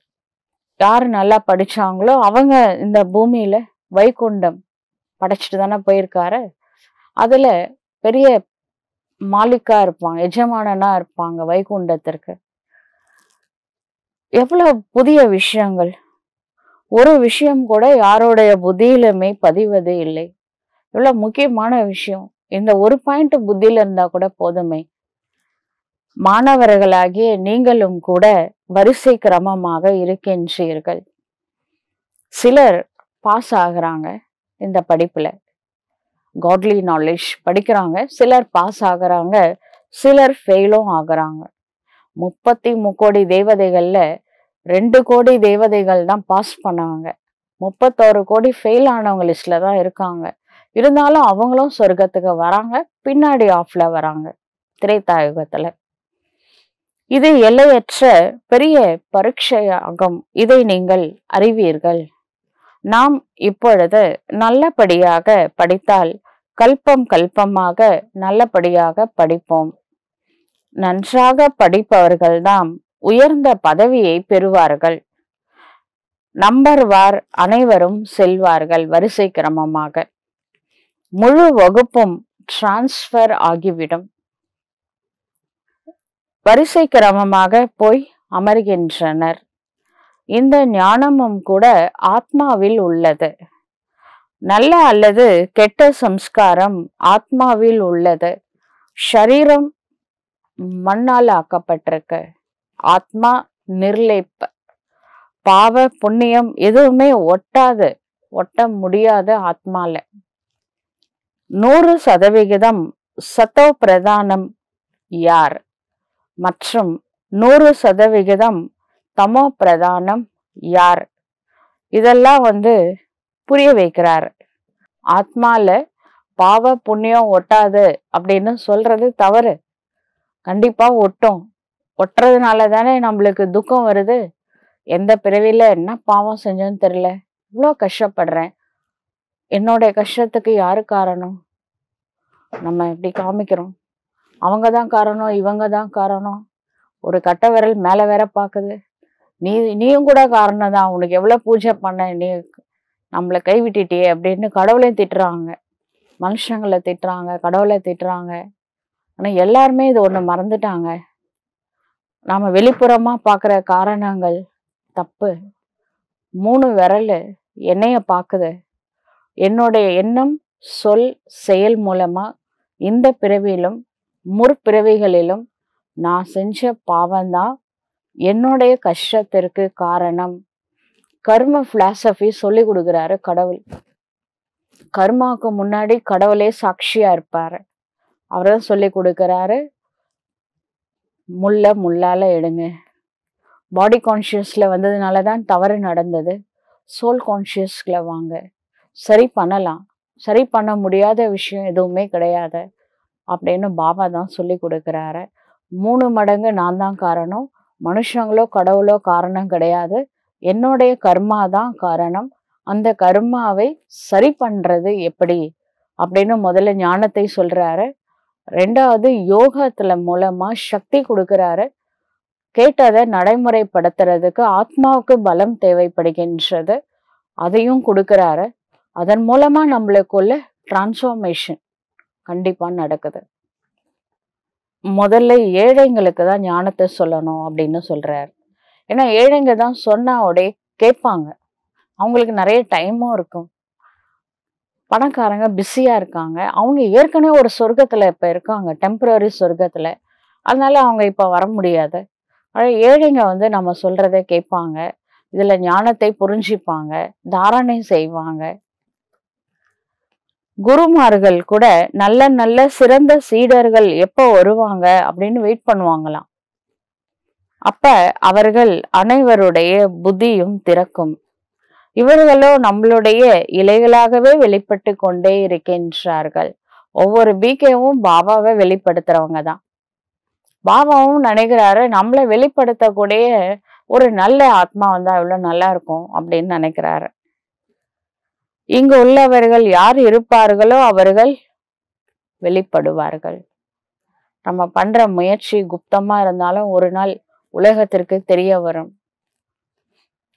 யார் நல்லா படித்தாங்களோ அவங்க இந்த பூமியில் வைகுண்டம் படைச்சிட்டு தானே போயிருக்காரு. அதில் பெரிய மாலிக்கா இருப்பாங்க எஜமானனா இருப்பாங்க வைகுண்டத்திற்கு. எவ்வளவு புதிய விஷயங்கள். ஒரு விஷயம் கூட யாருடைய புத்தியிலுமே பதிவது இல்லை. இவ்வளோ முக்கியமான விஷயம். இந்த ஒரு பாயிண்ட் புத்தியில் இருந்தால் கூட போதுமே. மாணவர்களாகிய நீங்களும் கூட வரிசை கிரமமாக இருக்கின்றீர்கள். சிலர் பாஸ் ஆகுறாங்க இந்த படிப்பில். காட்லி நாலேஜ் படிக்கிறாங்க சிலர் பாஸ் ஆகுறாங்க சிலர் ஃபெயிலும் ஆகுறாங்க. முப்பத்தி முக்கோடி தேவதைகளில் ரெண்டு கோடி தேவதைகள் தான் பாஸ் பண்ணாங்க. முப்பத்தோரு கோடி ஃபெயில் ஆனவங்க லிஸ்ட்ல தான் இருக்காங்க. இருந்தாலும் அவங்களும் சொர்க்கத்துக்கு வராங்க. பின்னாடி ஆஃப்ல வராங்க. திரைத்தாயுகத்துல இது எல்லையற்ற பெரிய பரீட்சையாகும். இதை நீங்கள் அறிவீர்கள். நாம் இப்பொழுது நல்லபடியாக படித்தால் கல்பம் கல்பமாக நல்லபடியாக படிப்போம். நன்றாக படிப்பவர்கள்தான் உயர்ந்த பதவியை பெறுவார்கள். நம்பர் வார் அனைவரும் செல்வார்கள் வரிசை கிரமமாக. முழு வகுப்பும் டிரான்ஸ்ஃபர் ஆகிவிடும். வரிசை கிரமமாக போய் அமர்கின்றனர். இந்த ஞானமும் கூட ஆத்மாவில் உள்ளது. நல்ல அல்லது கெட்ட சம்ஸ்காரம் ஆத்மாவில் உள்ளது. ஷரீரம் மண்ணால் ஆக்கப்பட்டிருக்கு. ஆத்மா நிர்லேப்ப பாவ புண்ணியம் எதுவுமே ஒட்டாது ஒட்ட முடியாத ஆத்மால. நூறு சதவிகிதம் சத்தோ பிரதானம் யார்? மற்றும் நூறு சதவிகிதம் தமோ பிரதானம் யார்? இதெல்லாம் வந்து புரிய வைக்கிறார். ஆத்மால பாவ புண்ணியம் ஒட்டாது அப்படின்னு சொல்றது தவறு. கண்டிப்பா ஒட்டும். ஒட்டுறதுனால தானே நம்மளுக்கு துக்கம் வருது? எந்த பிறவியில என்ன பாவம் செஞ்சோன்னு தெரியல. இவ்வளோ கஷ்டப்படுறேன். என்னோட கஷ்டத்துக்கு யாரு காரணம்? நம்ம இப்படி காமிக்கிறோம்? அவங்க தான் காரணம் இவங்க தான் காரணம். ஒரு கட்ட விரல் மேலே வேற பார்க்குது நீ நீயும் கூட காரணம் தான். உனக்கு எவ்வளோ பூஜை பண்ண நீ நம்மளை கைவிட்டுட்டியே அப்படின்னு கடவுளையும் திட்டுறாங்க. மனுஷங்களை திட்டுறாங்க கடவுளை திட்டுறாங்க. ஆனால் எல்லாருமே இது ஒன்று மறந்துட்டாங்க. நாம வெளிப்புறமா பார்க்குற காரணங்கள் தப்பு. மூணு விரல் என்னைய பார்க்குது என்னுடைய எண்ணம் சொல் செயல் மூலமா இந்த பிறவியிலும் முற்பிறவிகளிலும் நான் செஞ்ச பாவம்தான் என்னுடைய கஷ்டத்திற்கு காரணம். கர்ம பிலாசபி சொல்லி கொடுக்குறாரு கடவுள். கர்மாவுக்கு முன்னாடி கடவுளே சாட்சியா இருப்பாரு. அவர்தான் சொல்லி கொடுக்குறாரு முல்லை முள்ளால் எடுங்க. பாடி கான்ஷியஸில் வந்ததுனால தான் தவறு நடந்தது. சோல் கான்ஷியஸில் வாங்க. சரி பண்ணலாம். சரி பண்ண முடியாத விஷயம் எதுவுமே கிடையாது அப்படின்னு பாபா தான் சொல்லி கொடுக்குறாரு. மூணு மடங்கு நான் தான் காரணம். மனுஷங்களோ கடவுளோ காரணம் கிடையாது. என்னுடைய கர்மா தான் காரணம். அந்த கர்மாவை சரி பண்ணுறது எப்படி? அப்படின்னு முதல்ல ஞானத்தை சொல்கிறாரு ரெண்டாவது யோகத்துல மூலமா சக்தி கொடுக்கறாரு. கேட்டதை நடைமுறைப்படுத்துறதுக்கு ஆத்மாவுக்கு பலம் தேவைப்படுகின்றது. அதையும் கொடுக்கறாரு. அதன் மூலமா நம்மளுக்குள்ள டிரான்ஸ்ஃபார்மேஷன் கண்டிப்பா நடக்குது. முதல்ல ஏழைங்களுக்கு தான் ஞானத்தை சொல்லணும் அப்படின்னு சொல்றாரு. ஏன்னா ஏழைங்க தான் சொன்னா உடைய கேட்பாங்க. அவங்களுக்கு நிறைய டைமும் இருக்கும். பணக்காரங்க பிஸியாக இருக்காங்க. அவங்க ஏற்கனவே ஒரு சொர்க்கத்தில் இப்போ இருக்காங்க டெம்பரரி சொர்க்கத்தில். அதனால அவங்க இப்போ வர முடியாது. ஆனால் ஏழைங்க வந்து நம்ம சொல்கிறத கேட்பாங்க. இதில் ஞானத்தை புரிஞ்சிப்பாங்க தாரணை செய்வாங்க. குருமார்கள் கூட நல்ல நல்ல சிறந்த சீடர்கள் எப்போ வருவாங்க அப்படின்னு வெயிட் பண்ணுவாங்களாம். அப்ப அவர்கள் அனைவருடைய புத்தியும் திறக்கும். இவர்களோ நம்மளுடைய இலைகளாகவே வெளிப்பட்டு கொண்டே இருக்கின்றார்கள். ஒவ்வொரு பிகேவும் பாபாவை வெளிப்படுத்துறவங்க தான். பாபாவும் நினைக்கிறாரு நம்மளை வெளிப்படுத்தக்கூடிய ஒரு நல்ல ஆத்மா வந்தா எவ்வளவு நல்லா இருக்கும் அப்படின்னு நினைக்கிறாரு. இங்கு உள்ளவர்கள் யார் இருப்பார்களோ அவர்கள் வெளிப்படுவார்கள். நம்ம பண்ற முயற்சி குப்தமா இருந்தாலும் ஒரு நாள் உலகத்திற்கு தெரிய வரும்.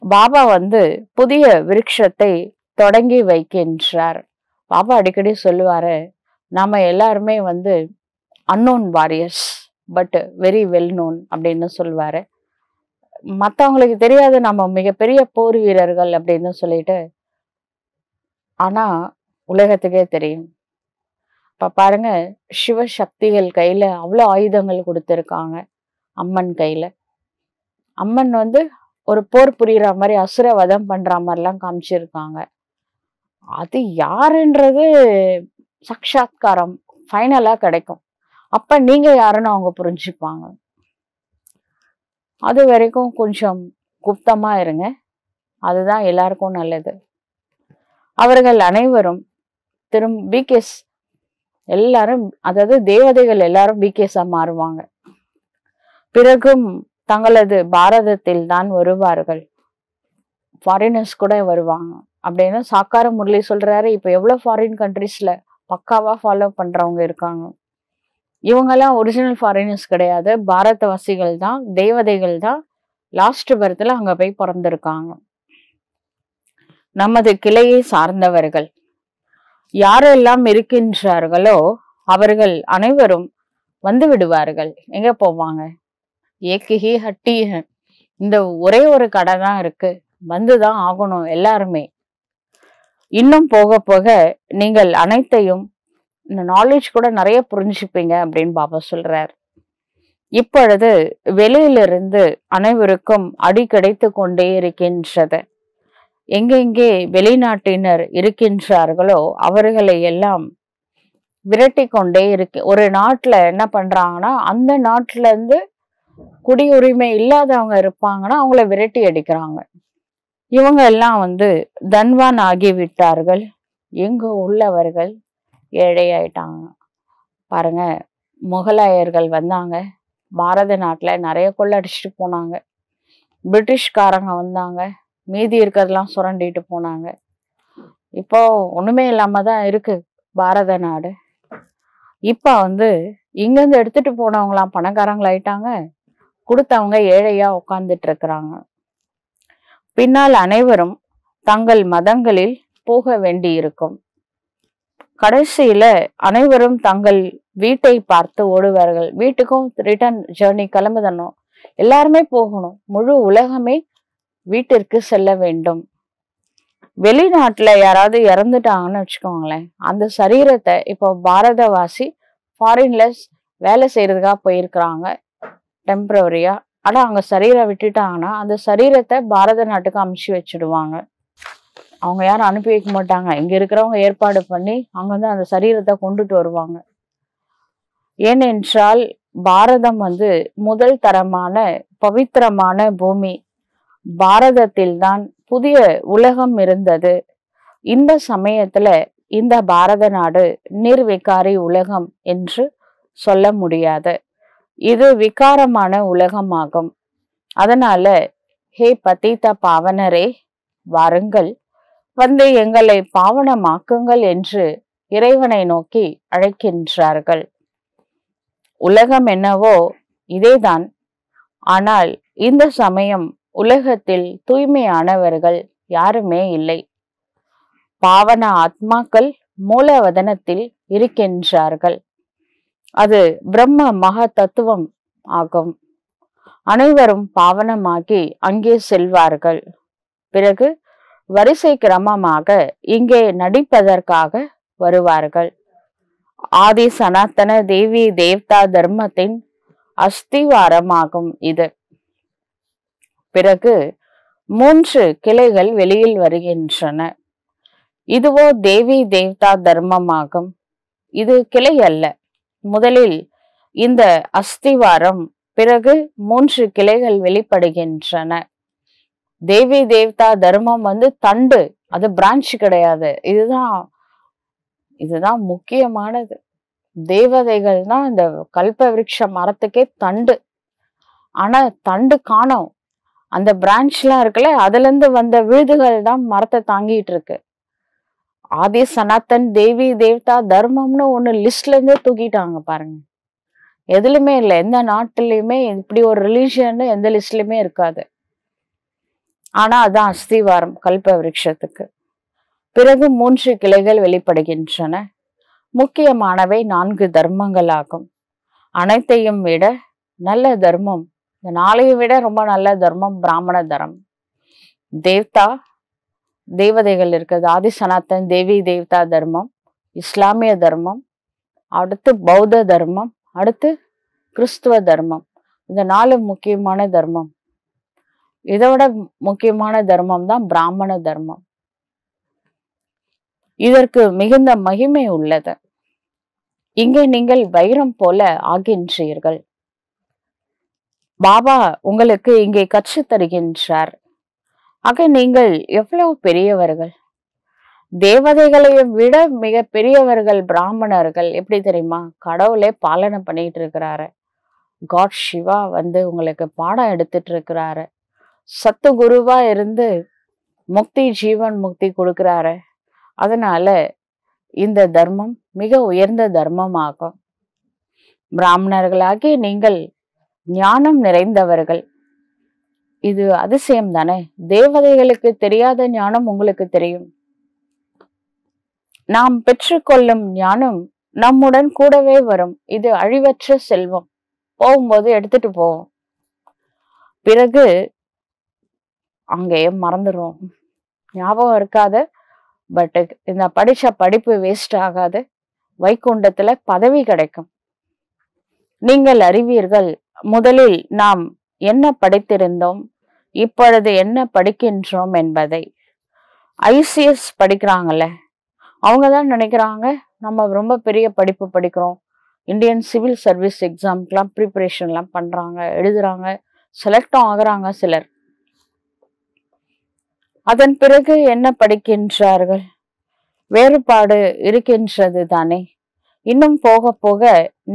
பாபா வந்து புதிய விருட்சத்தை தொடங்கி வைக்கின்றார். பாபா அடிக்கடி சொல்லுவாரு நாம எல்லாருமே வந்து unknown warriors but very well known அப்படின்னு சொல்லுவாரு. மற்றவங்களுக்கு தெரியாது நம்ம மிகப்பெரிய போர் வீரர்கள் அப்படின்னு சொல்லிட்டு. ஆனா உலகத்துக்கே தெரியும். இப்ப பாருங்க சிவசக்திகள் கையில அவ்வளோ ஆயுதங்கள் கொடுத்துருக்காங்க அம்மன் கையில. அம்மன் வந்து ஒரு போர் புரியுற மாதிரி அசுர வதம் பண்ற மாதிரிலாம் காமிச்சிருக்காங்க. அது யாருன்றது சக்ஷாத்காரம் ஃபைனலாக கிடைக்கும். அப்போ நீங்கள் யாருன்னு அவங்க புரிஞ்சுப்பாங்க. அது வரைக்கும் கொஞ்சம் குப்தமாக இருங்க. அதுதான் எல்லாருக்கும் நல்லது. அவர்கள் அனைவரும் திரும் பிகேஸ் எல்லாரும் அதாவது தேவதைகள் எல்லாரும் பிகேஸாக மாறுவாங்க. பிறகும் தங்களது பாரதத்தில் தான் வருவார்கள். ஃபாரினர்ஸ் கூட வருவாங்க. அப்படின்னு சாக்கார முரளி சொல்றாரு. இப்போ எவ்வளோ ஃபாரின் கண்ட்ரீஸ்ல பக்காவாக ஃபாலோ பண்றவங்க இருக்காங்க. இவங்கெல்லாம் ஒரிஜினல் ஃபாரினர்ஸ் கிடையாது. பாரதவாசிகள் தான் தேவதைகள் தான் லாஸ்ட் பர்த்ல அங்கே போய் பிறந்திருக்காங்க. நமது கிளையை சார்ந்தவர்கள். யாரெல்லாம் இருக்கின்றார்களோ அவர்கள் அனைவரும் வந்து விடுவார்கள். எங்க போவாங்க? ஏக்கிஹி ஹட்டி இந்த ஒரே ஒரு கடை தான் இருக்கு. வந்துதான் ஆகணும் எல்லாருமே. இன்னும் போக போக நீங்கள் அனைத்தையும் இந்த நாலேஜ் கூட நிறைய புரிஞ்சுப்பீங்க அப்படின்னு பாபா சொல்றார். இப்பொழுது வெளியிலிருந்து அனைவருக்கும் அடி கிடைத்து கொண்டே இருக்கின்றது. எங்கெங்கே வெளிநாட்டினர் இருக்கின்றார்களோ அவர்களை எல்லாம் விரட்டி கொண்டே இருக்கு. ஒரு நாட்டுல என்ன பண்றாங்கன்னா அந்த நாட்டுல இருந்து குடியுரிமை இல்லாதவங்க இருப்பாங்கன்னா அவங்கள விரட்டி அடிக்கிறாங்க. இவங்க எல்லாம் வந்து தன்வான் ஆகிவிட்டார்கள். எங்கு உள்ளவர்கள்? ஏழையாயிட்டாங்க. பாருங்க முகலாயர்கள் வந்தாங்க. பாரத நாட்டில் நிறைய கொள்ளடிச்சிட்டு போனாங்க. பிரிட்டிஷ்காரங்க வந்தாங்க. மீதி இருக்கிறதெல்லாம் சுரண்டிட்டு போனாங்க. இப்போ ஒன்றுமே இல்லாமல் தான் இருக்கு பாரத நாடு. இப்போ வந்து இங்கேருந்து எடுத்துட்டு போனவங்களாம் பணக்காரங்களாயிட்டாங்க. கொடுத்தவங்க ஏழையா உட்கார்ந்துட்டு இருக்கிறாங்க பின்னால் அனைவரும் தங்கள் மதங்களில் போக வேண்டியிருக்கும். கடைசியில அனைவரும் தங்கள் வீட்டை பார்த்து ஓடுவார்கள். வீட்டுக்கும் ரிட்டர்ன் ஜேர்னி கிளம்புதணும். எல்லாருமே போகணும். முழு உலகமே வீட்டிற்கு செல்ல வேண்டும். வெளிநாட்டுல யாராவது இறந்துட்டாங்கன்னு வச்சுக்கோங்களேன். அந்த சரீரத்தை இப்போ பாரதவாசி ஃபாரின்ல வேலை செய்யறதுக்காக போயிருக்கிறாங்க. டெம்பரவரியா ஆனா அவங்க சரீரை விட்டுட்டாங்கன்னா அந்த சரீரத்தை பாரத நாட்டுக்கு அமுச்சு வச்சிடுவாங்க. அவங்க யாரும் அனுப்பி வைக்க மாட்டாங்க. இங்க இருக்கிறவங்க ஏற்பாடு பண்ணி அங்க வந்து அந்த சரீரத்தை கொண்டுட்டு வருவாங்க. ஏனென்றால் பாரதம் வந்து முதல் தரமான பவித்திரமான பூமி. பாரதத்தில்தான் புதிய உலகம் இருந்தது. இந்த சமயத்துல இந்த பாரத நாடு நிர்விகாரி உலகம் என்று சொல்ல முடியாது. இது விகாரமான உலகமாகும். அதனால ஹே பதீத பாவனரே வாருங்கள். வந்து எங்களை பாவனமாக்குங்கள் என்று இறைவனை நோக்கி அழைக்கின்றார்கள். உலகம் என்னவோ இதேதான். ஆனால் இந்த சமயம் உலகத்தில் தூய்மையானவர்கள் யாருமே இல்லை. பாவன ஆத்மாக்கள் மூலவதனத்தில் இருக்கின்றார்கள். அது பிரம்ம மக தத்துவம் ஆகும். அனைவரும் பாவனமாகி அங்கே செல்வார்கள். பிறகு வரிசை கிரமமாக இங்கே நடிப்பதற்காக வருவார்கள். ஆதி சனாத்தன தேவி தேவ்தா தர்மத்தின் அஸ்திவாரமாகும் இது. பிறகு மூன்று கிளைகள் வெளியில் வருகின்றன. இதுவோ தேவி தேவ்தா தர்மமாகும். இது கிளை அல்ல முதலில் இந்த அஸ்திவாரம் பிறகு மூன்று கிளைகள் வெளிப்படுகின்றன. தேவி தேவதா தர்மம் வந்து தண்டு அது பிரான்ச் கிடையாது. இதுதான் இதுதான் முக்கியமானது. தேவதைகள் தான் இந்த கல்ப விருட்ச மரத்துக்கே தண்டு. ஆனா தண்டு காணோம். அந்த பிரான்ச்லாம் இருக்குல்ல அதுல இருந்து வந்த விழுதுகள் தான் மரத்தை தாங்கிட்டு இருக்கு. ஆதி சனாத்தன் தேவி தேவதா தர்மம்னு ஒன்று லிஸ்ட்ல இருந்தே தூக்கிட்டாங்க பாருங்க. எதுலையுமே இல்லை. எந்த நாட்டிலையுமே இப்படி ஒரு ரிலீஜியன் எந்த லிஸ்ட்லையுமே இருக்காது. ஆனால் அதுதான் அஸ்திவாரம் கல்ப விருட்சத்துக்கு. பிறகு மூன்று கிளைகள் வெளிப்படுகின்றன. முக்கியமானவை நான்கு தர்மங்களாகும். அனைத்தையும் விட நல்ல தர்மம். இந்த நாளையும் விட ரொம்ப நல்ல தர்மம் பிராமண தர்மம். தேவ்தா தேவதைகள் இருக்கிறது. ஆதி சனாத்தன் தேவி தேவதா தர்மம் இஸ்லாமிய தர்மம் அடுத்து பௌத்த தர்மம் அடுத்து கிறிஸ்துவ தர்மம். இந்த நாலு முக்கியமான தர்மம். இதோட முக்கியமான தர்மம் தான் பிராமண தர்மம். இதற்கு மிகுந்த மகிமை உள்ளது. இங்கே நீங்கள் வைரம் போல ஆகின்றீர்கள். பாபா உங்களுக்கு இங்கே கற்று தருகின்றார் ஆக நீங்கள் எவ்வளவு பெரியவர்கள்? தேவதைகளையும் விட மிக பெரியவர்கள் பிராமணர்கள். எப்படி தெரியுமா? கடவுளே பாலனை பண்ணிட்டு இருக்கிறாரு. காட் சிவா வந்து உங்களுக்கு பாடம் எடுத்துட்டு இருக்கிறாரு. சத்து குருவா இருந்து முக்தி ஜீவன் முக்தி கொடுக்குறாரு. அதனால இந்த தர்மம் மிக உயர்ந்த தர்மமாகும். பிராமணர்களாகி நீங்கள் ஞானம் நிறைந்தவர்கள். இது அதிசயம் தானே? தேவதைகளுக்கு தெரியாத ஞானம் உங்களுக்கு தெரியும். நாம் பெற்றுக்கொள்ளும் ஞானம் நம்முடன் கூடவே வரும். இது அழிவற்ற செல்வம். போகும்போது எடுத்துட்டு போவோம். பிறகு அங்கேயே மறந்துடுவோம் ஞாபகம் இருக்காது. பட் இந்த படிச்ச படிப்பு வேஸ்ட் ஆகாது. வைகுண்டத்துல பதவி கிடைக்கும். நீங்கள் அறிவீர்கள் முதலில் நாம் என்ன படித்திருந்தோம்? இப்பொழுது என்ன படிக்கின்றோம் என்பதை. ஐசிஎஸ் படிக்கிறாங்கல்ல அவங்க தான் நினைக்கிறாங்க நம்ம ரொம்ப பெரிய படிப்பு படிக்கிறோம். இந்தியன் சிவில் சர்வீஸ் எக்ஸாம்க்கெலாம் ப்ரிப்பரேஷன்லாம் பண்ணுறாங்க எழுதுகிறாங்க செலக்டும் ஆகுறாங்க சிலர். அதன் பிறகு என்ன படிக்கின்றார்கள்? வேறுபாடு இருக்கின்றது தானே. இன்னும் போக போக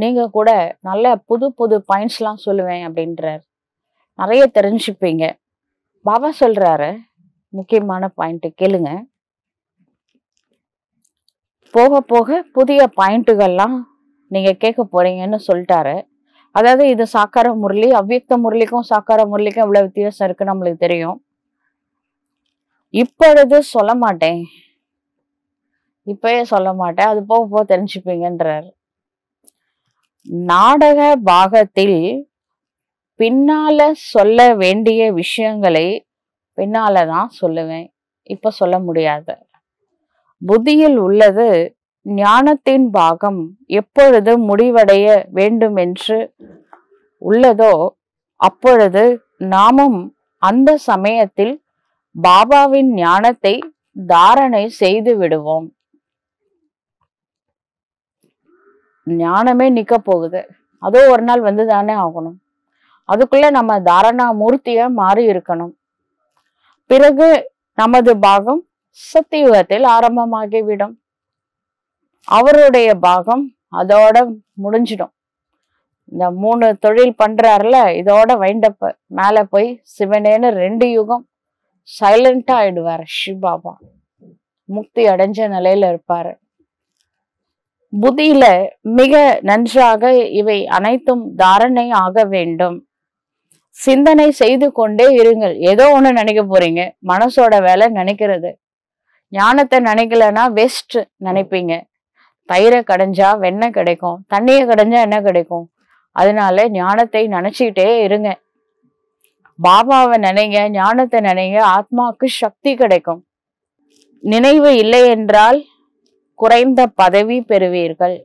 நீங்க கூட நல்ல புது புது பாயிண்ட்ஸ்லாம் சொல்லுவேன் அப்படின்றார். நிறைய தெரிஞ்சுப்பீங்க. பாபா சொல்றாரு முக்கியமான பாயிண்ட் கேளுங்க. போக போக புதிய பாயிண்ட்டுகள்லாம் நீங்க கேட்க போறீங்கன்னு சொல்லிட்டாரு. அதாவது இது சாக்கார முரளி அவ்வியக்த முரளிக்கும் சாக்கார முரளிக்கும் இவ்வளவு வித்தியாசம் இருக்கு நம்மளுக்கு தெரியும். இப்பொழுது சொல்ல மாட்டேன். இப்பயே சொல்ல மாட்டேன். அது போக போக தெரிஞ்சுப்பீங்கன்றார். நாடக பாகத்தில் பின்னால சொல்ல வேண்டிய விஷயங்களை பின்னால தான் சொல்லுவேன். இப்ப சொல்ல முடியாது. புத்தியில் உள்ளது ஞானத்தின் பாகம் எப்பொழுது முடிவடைய வேண்டும் என்று உள்ளதோ அப்பொழுது நாமும் அந்த சமயத்தில் பாபாவின் ஞானத்தை தாரணை செய்து விடுவோம். ஞானமே நிக்க போகுது. அதோ ஒரு நாள் வந்து தானே ஆகணும். அதுக்குள்ள நம்ம தாரணா மூர்த்தியா மாறி இருக்கணும். பிறகு நமது பாகம் சத்தியுகத்தில் ஆரம்பமாகிவிடும். அவருடைய பாகம் அதோட முடிஞ்சிடும். இந்த மூணு தொழில் பண்றாருல இதோட வைண்டப்ப மேல போய் சிவனேன்னு ரெண்டு யுகம் சைலண்டா ஆயிடுவார் சிவபாபா முக்தி அடைஞ்ச நிலையில இருப்பாரு. புதியில மிக நன்றாக இவை அனைத்தும் தாரணை ஆக வேண்டும். சிந்தனை செய்து கொண்டே இருங்கள். ஏதோ ஒன்று நினைக்க போறீங்க. மனசோட வேலை நினைக்கிறது. ஞானத்தை நினைக்கலன்னா வெஸ்ட் நினைப்பீங்க. தயிரை கடைஞ்சா வெண்ணெய் கிடைக்கும். தண்ணியை கடைஞ்சா என்ன கிடைக்கும்? அதனால ஞானத்தை நினைச்சுக்கிட்டே இருங்க. பாபாவை நினைங்க ஞானத்தை நினைங்க ஆத்மாவுக்கு சக்தி கிடைக்கும். நினைவு இல்லை என்றால் குறைந்த பதவி பெறுவீர்கள்.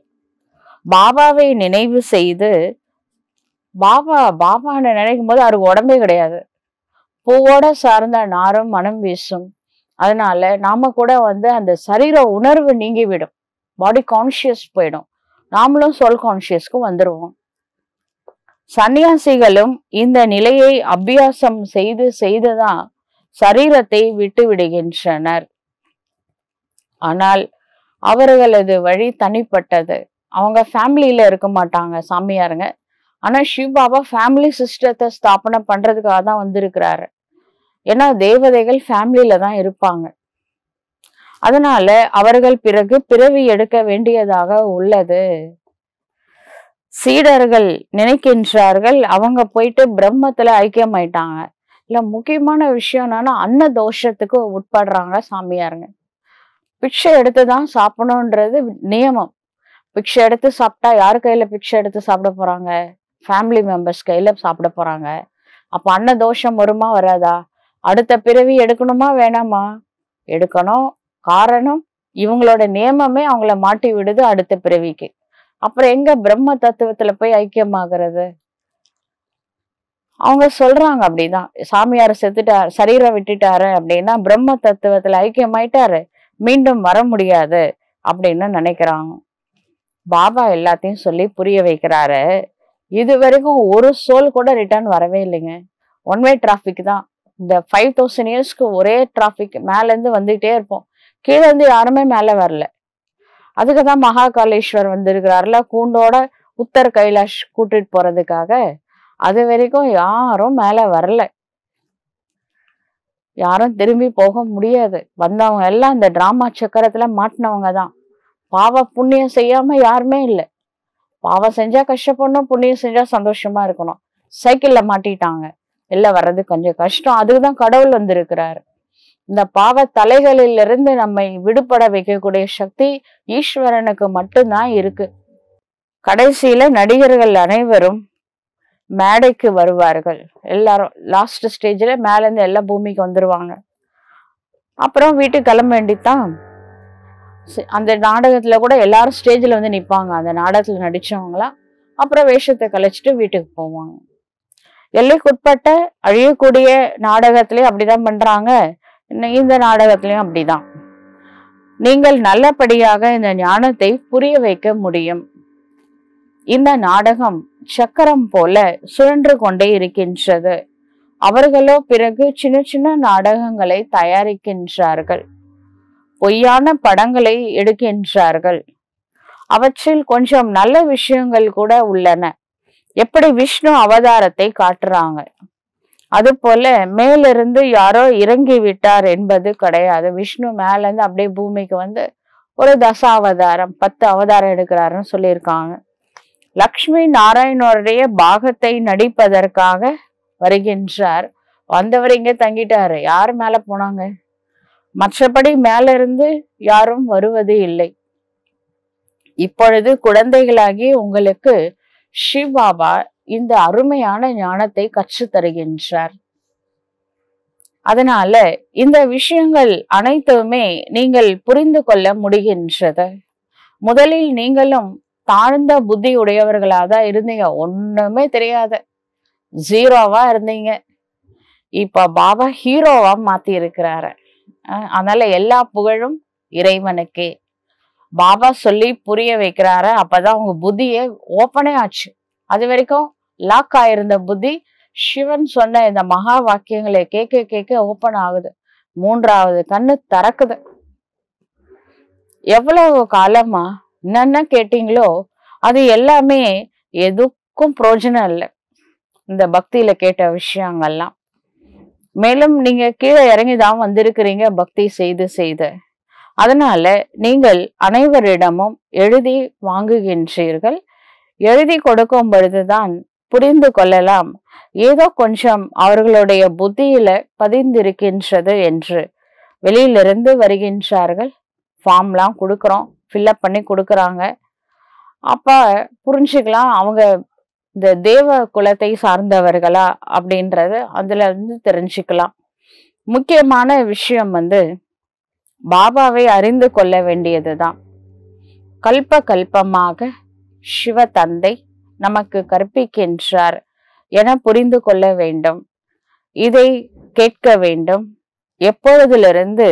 பாபாவை நினைவு செய்து பாபா பாபான்னு நினைக்கும் போது அவருக்கு உடம்பே கிடையாது. பூவோட சார்ந்த நாரும் மனம் வீசும். அதனால நாம கூட வந்து அந்த சரீர உணர்வு நீங்கிவிடும். பாடி கான்ஷியஸ் போயிடும். நாமளும் சொல் கான்சியஸ்க்கு வந்துடுவோம் சன்னியாசிகளும் இந்த நிலையை அபியாசம் செய்து செய்துதான் சரீரத்தை விட்டு விடுகின்றனர். ஆனால் அவர்களது வழி தனிப்பட்டது. அவங்க ஃபேமிலியில இருக்க மாட்டாங்க சாமியாருங்க. ஆனா சிவபாபா ஃபேமிலி சிஸ்டத்தை ஸ்தாபனை பண்றதுக்காக தான் வந்திருக்கிறாரு. ஏன்னா தேவதைகள் ஃபேமிலியில தான் இருப்பாங்க. அதனால அவர்கள் பிறகு பிறவி எடுக்க வேண்டியதாக உள்ளது. சீடர்கள் நினைக்கின்றார்கள் அவங்க போயிட்டு பிரம்மத்துல ஐக்கியமாயிட்டாங்க. இல்ல முக்கியமான விஷயம் என்னன்னா அன்ன தோஷத்துக்கு உட்படுறாங்க சாமியாருங்க. பிக்ஷை எடுத்து தான் சாப்பிடணுன்றது நியமம். பிக்ஷை எடுத்து சாப்பிட்டா யார் கையில பிக்ஷை எடுத்து சாப்பிட போறாங்க? ஃபேமிலி மெம்பர்ஸ் கையில் சாப்பிட போகிறாங்க அப்போ அன்ன தோஷம் வருமா வராதா? அடுத்த பிறவி எடுக்கணுமா வேணாமா? எடுக்கணும். காரணம் இவங்களோட நியமமே அவங்கள மாட்டி விடுது அடுத்த பிறவிக்கு. அப்புறம் எங்க பிரம்ம தத்துவத்துல போய் ஐக்கியமாகிறது? அவங்க சொல்றாங்க அப்படிதான். சாமியார் செத்துட்டார் சரீரம் விட்டுட்டாரு அப்படின்னா பிரம்ம தத்துவத்துல ஐக்கியமாயிட்டாரு. மீண்டும் வர முடியாது அப்படின்னு நினைக்கிறாங்க. பாபா எல்லாத்தையும் சொல்லி புரிய வைக்கிறாரு. இது வரைக்கும் ஒரு சோல் கூட ரிட்டர்ன் வரவே இல்லைங்க. ஒன் வே டிராஃபிக் தான். இந்த ஃபைவ் தௌசண்ட் இயர்ஸ்க்கு ஒரே டிராஃபிக் மேலேருந்து வந்துகிட்டே இருப்போம். கீழே இருந்து யாருமே மேலே வரல. அதுக்கு தான் மகாகாலேஸ்வர் வந்திருக்கிறாருல கூண்டோட உத்தர் கைலாஷ் கூட்டிட்டு போறதுக்காக. அது வரைக்கும் யாரும் மேலே வரல. யாரும் திரும்பி போக முடியாது. வந்தவங்க எல்லாம் இந்த டிராமா சக்கரத்துல மாட்டினவங்க தான். பாவ புண்ணியம் செய்யாம யாருமே இல்லை. பாவம் செஞ்சா கஷ்டப்படணும் புண்ணியம் செஞ்சா சந்தோஷமா இருக்கணும். சைக்கிள்ல மாட்டிட்டாங்க. வெளில வர்றது கொஞ்சம் கஷ்டம். அதுக்கு தான் கடவுள் வந்திருக்கிறாரு. இந்த பாவ தலைகளிலிருந்து நம்மை விடுபட வைக்கக்கூடிய சக்தி ஈஸ்வரனுக்கு மட்டும்தான் இருக்கு. கடைசியில நடிகர்கள் அனைவரும் மேடைக்கு வருவார்கள். எல்லாரும் லாஸ்ட் ஸ்டேஜில் மேலேருந்து எல்லா பூமிக்கு வந்துருவாங்க. அப்புறம் வீட்டுக்கு கிளம்ப வேண்டித்தான் அந்த நாடகத்தில் கூட எல்லாரும் ஸ்டேஜில் வந்து நிற்பாங்க அந்த நாடகத்தில் நடித்தவங்களாம் அப்புறம் வேஷத்தை கலைச்சிட்டு வீட்டுக்கு போவாங்க. எல்லைக்குட்பட்ட அழியக்கூடிய நாடகத்திலையும் அப்படிதான் பண்ணுறாங்க இந்த நாடகத்திலையும் அப்படிதான். நீங்கள் நல்லபடியாக இந்த ஞானத்தை புரிய வைக்க முடியும். இந்த நாடகம் சக்கரம் போல சுழன்று கொண்டே இருக்கின்றது. அவர்களோ பிறகு சின்ன சின்ன நாடகங்களை தயாரிக்கின்றார்கள். பொய்யான படங்களை எடுக்கின்றார்கள். அவற்றில் கொஞ்சம் நல்ல விஷயங்கள் கூட உள்ளன. எப்படி விஷ்ணு அவதாரத்தை காட்டுறாங்க? அதுபோல மேலிருந்து யாரோ இறங்கி விட்டார் என்பது கிடையாது. விஷ்ணு மேலேருந்து அப்படியே பூமிக்கு வந்து ஒரு தச அவதாரம் பத்து அவதாரம் எடுக்கிறாருன்னு சொல்லியிருக்காங்க. லக்ஷ்மி நாராயணனுடைய பாகத்தை நடிப்பதற்காக வருகின்றார். வந்தவர் இங்கே தங்கிட்டாரு. யார் மேலே போனாங்க? மற்றபடி மேலிருந்து யாரும் வருவது இல்லை. இப்பொழுது குழந்தைகளாகி உங்களுக்கு ஷிவாபா இந்த அருமையான ஞானத்தை கற்று தருகின்றார். அதனால இந்த விஷயங்கள் அனைத்துமே நீங்கள் புரிந்து கொள்ள முடிகின்றது. முதலில் நீங்களும் தாழ்ந்த புத்தி உடையவர்களா தான் இருந்தீங்க. ஒண்ணுமே தெரியாத. ஜீரோவா இருந்தீங்க. இப்ப பாபா ஹீரோவா மாத்தி இருக்கிறாரு அதனால எல்லா புகழும் இறைவனுக்கே. பாபா சொல்லி புரிய வைக்கிறாரு அப்பதான் உங்க புத்தியே ஓப்பனே ஆச்சு. அது வரைக்கும் லாக் ஆயிருந்த புத்தி சிவன் சொன்ன இந்த மகா வாக்கியங்களை கேட்க கேட்க ஓப்பன் ஆகுது. மூன்றாவது கண்ணு திறக்குது. எவ்வளவு காலமா என்னென்ன கேட்டீங்களோ அது எல்லாமே எதுக்கும் பிரயோஜனம் இல்லை. இந்த பக்தியில கேட்ட விஷயங்கள்லாம். மேலும் நீங்க கீழே இறங்கிதான் வந்திருக்கிறீங்க பக்தி செய்து செய்து. அதனால நீங்கள் அனைவரிடமும் எழுதி வாங்குகின்றீர்கள். எழுதி கொடுக்கும் பொழுதுதான் புரிந்து கொள்ளலாம். ஏதோ கொஞ்சம் அவர்களுடைய புத்தியில பதிந்திருக்கின்றது என்று. வெளியிலிருந்து வருகின்றார்கள். ஃபார்ம்லாம் கொடுக்குறோம் ஃபில்அப் பண்ணி கொடுக்குறாங்க. அப்போ புரிஞ்சுக்கலாம் அவங்க இந்த தேவ குலத்தை சார்ந்தவர்களா அப்படின்றது அதுல இருந்து தெரிஞ்சுக்கலாம். முக்கியமான விஷயம் வந்து பாபாவை அறிந்து கொள்ள வேண்டியதுதான். கல்ப கல்பமாக சிவ தந்தை நமக்கு கற்பிக்கின்றார் என புரிந்து கொள்ள வேண்டும். இதை கேட்க வேண்டும். எப்பொழுதிலிருந்து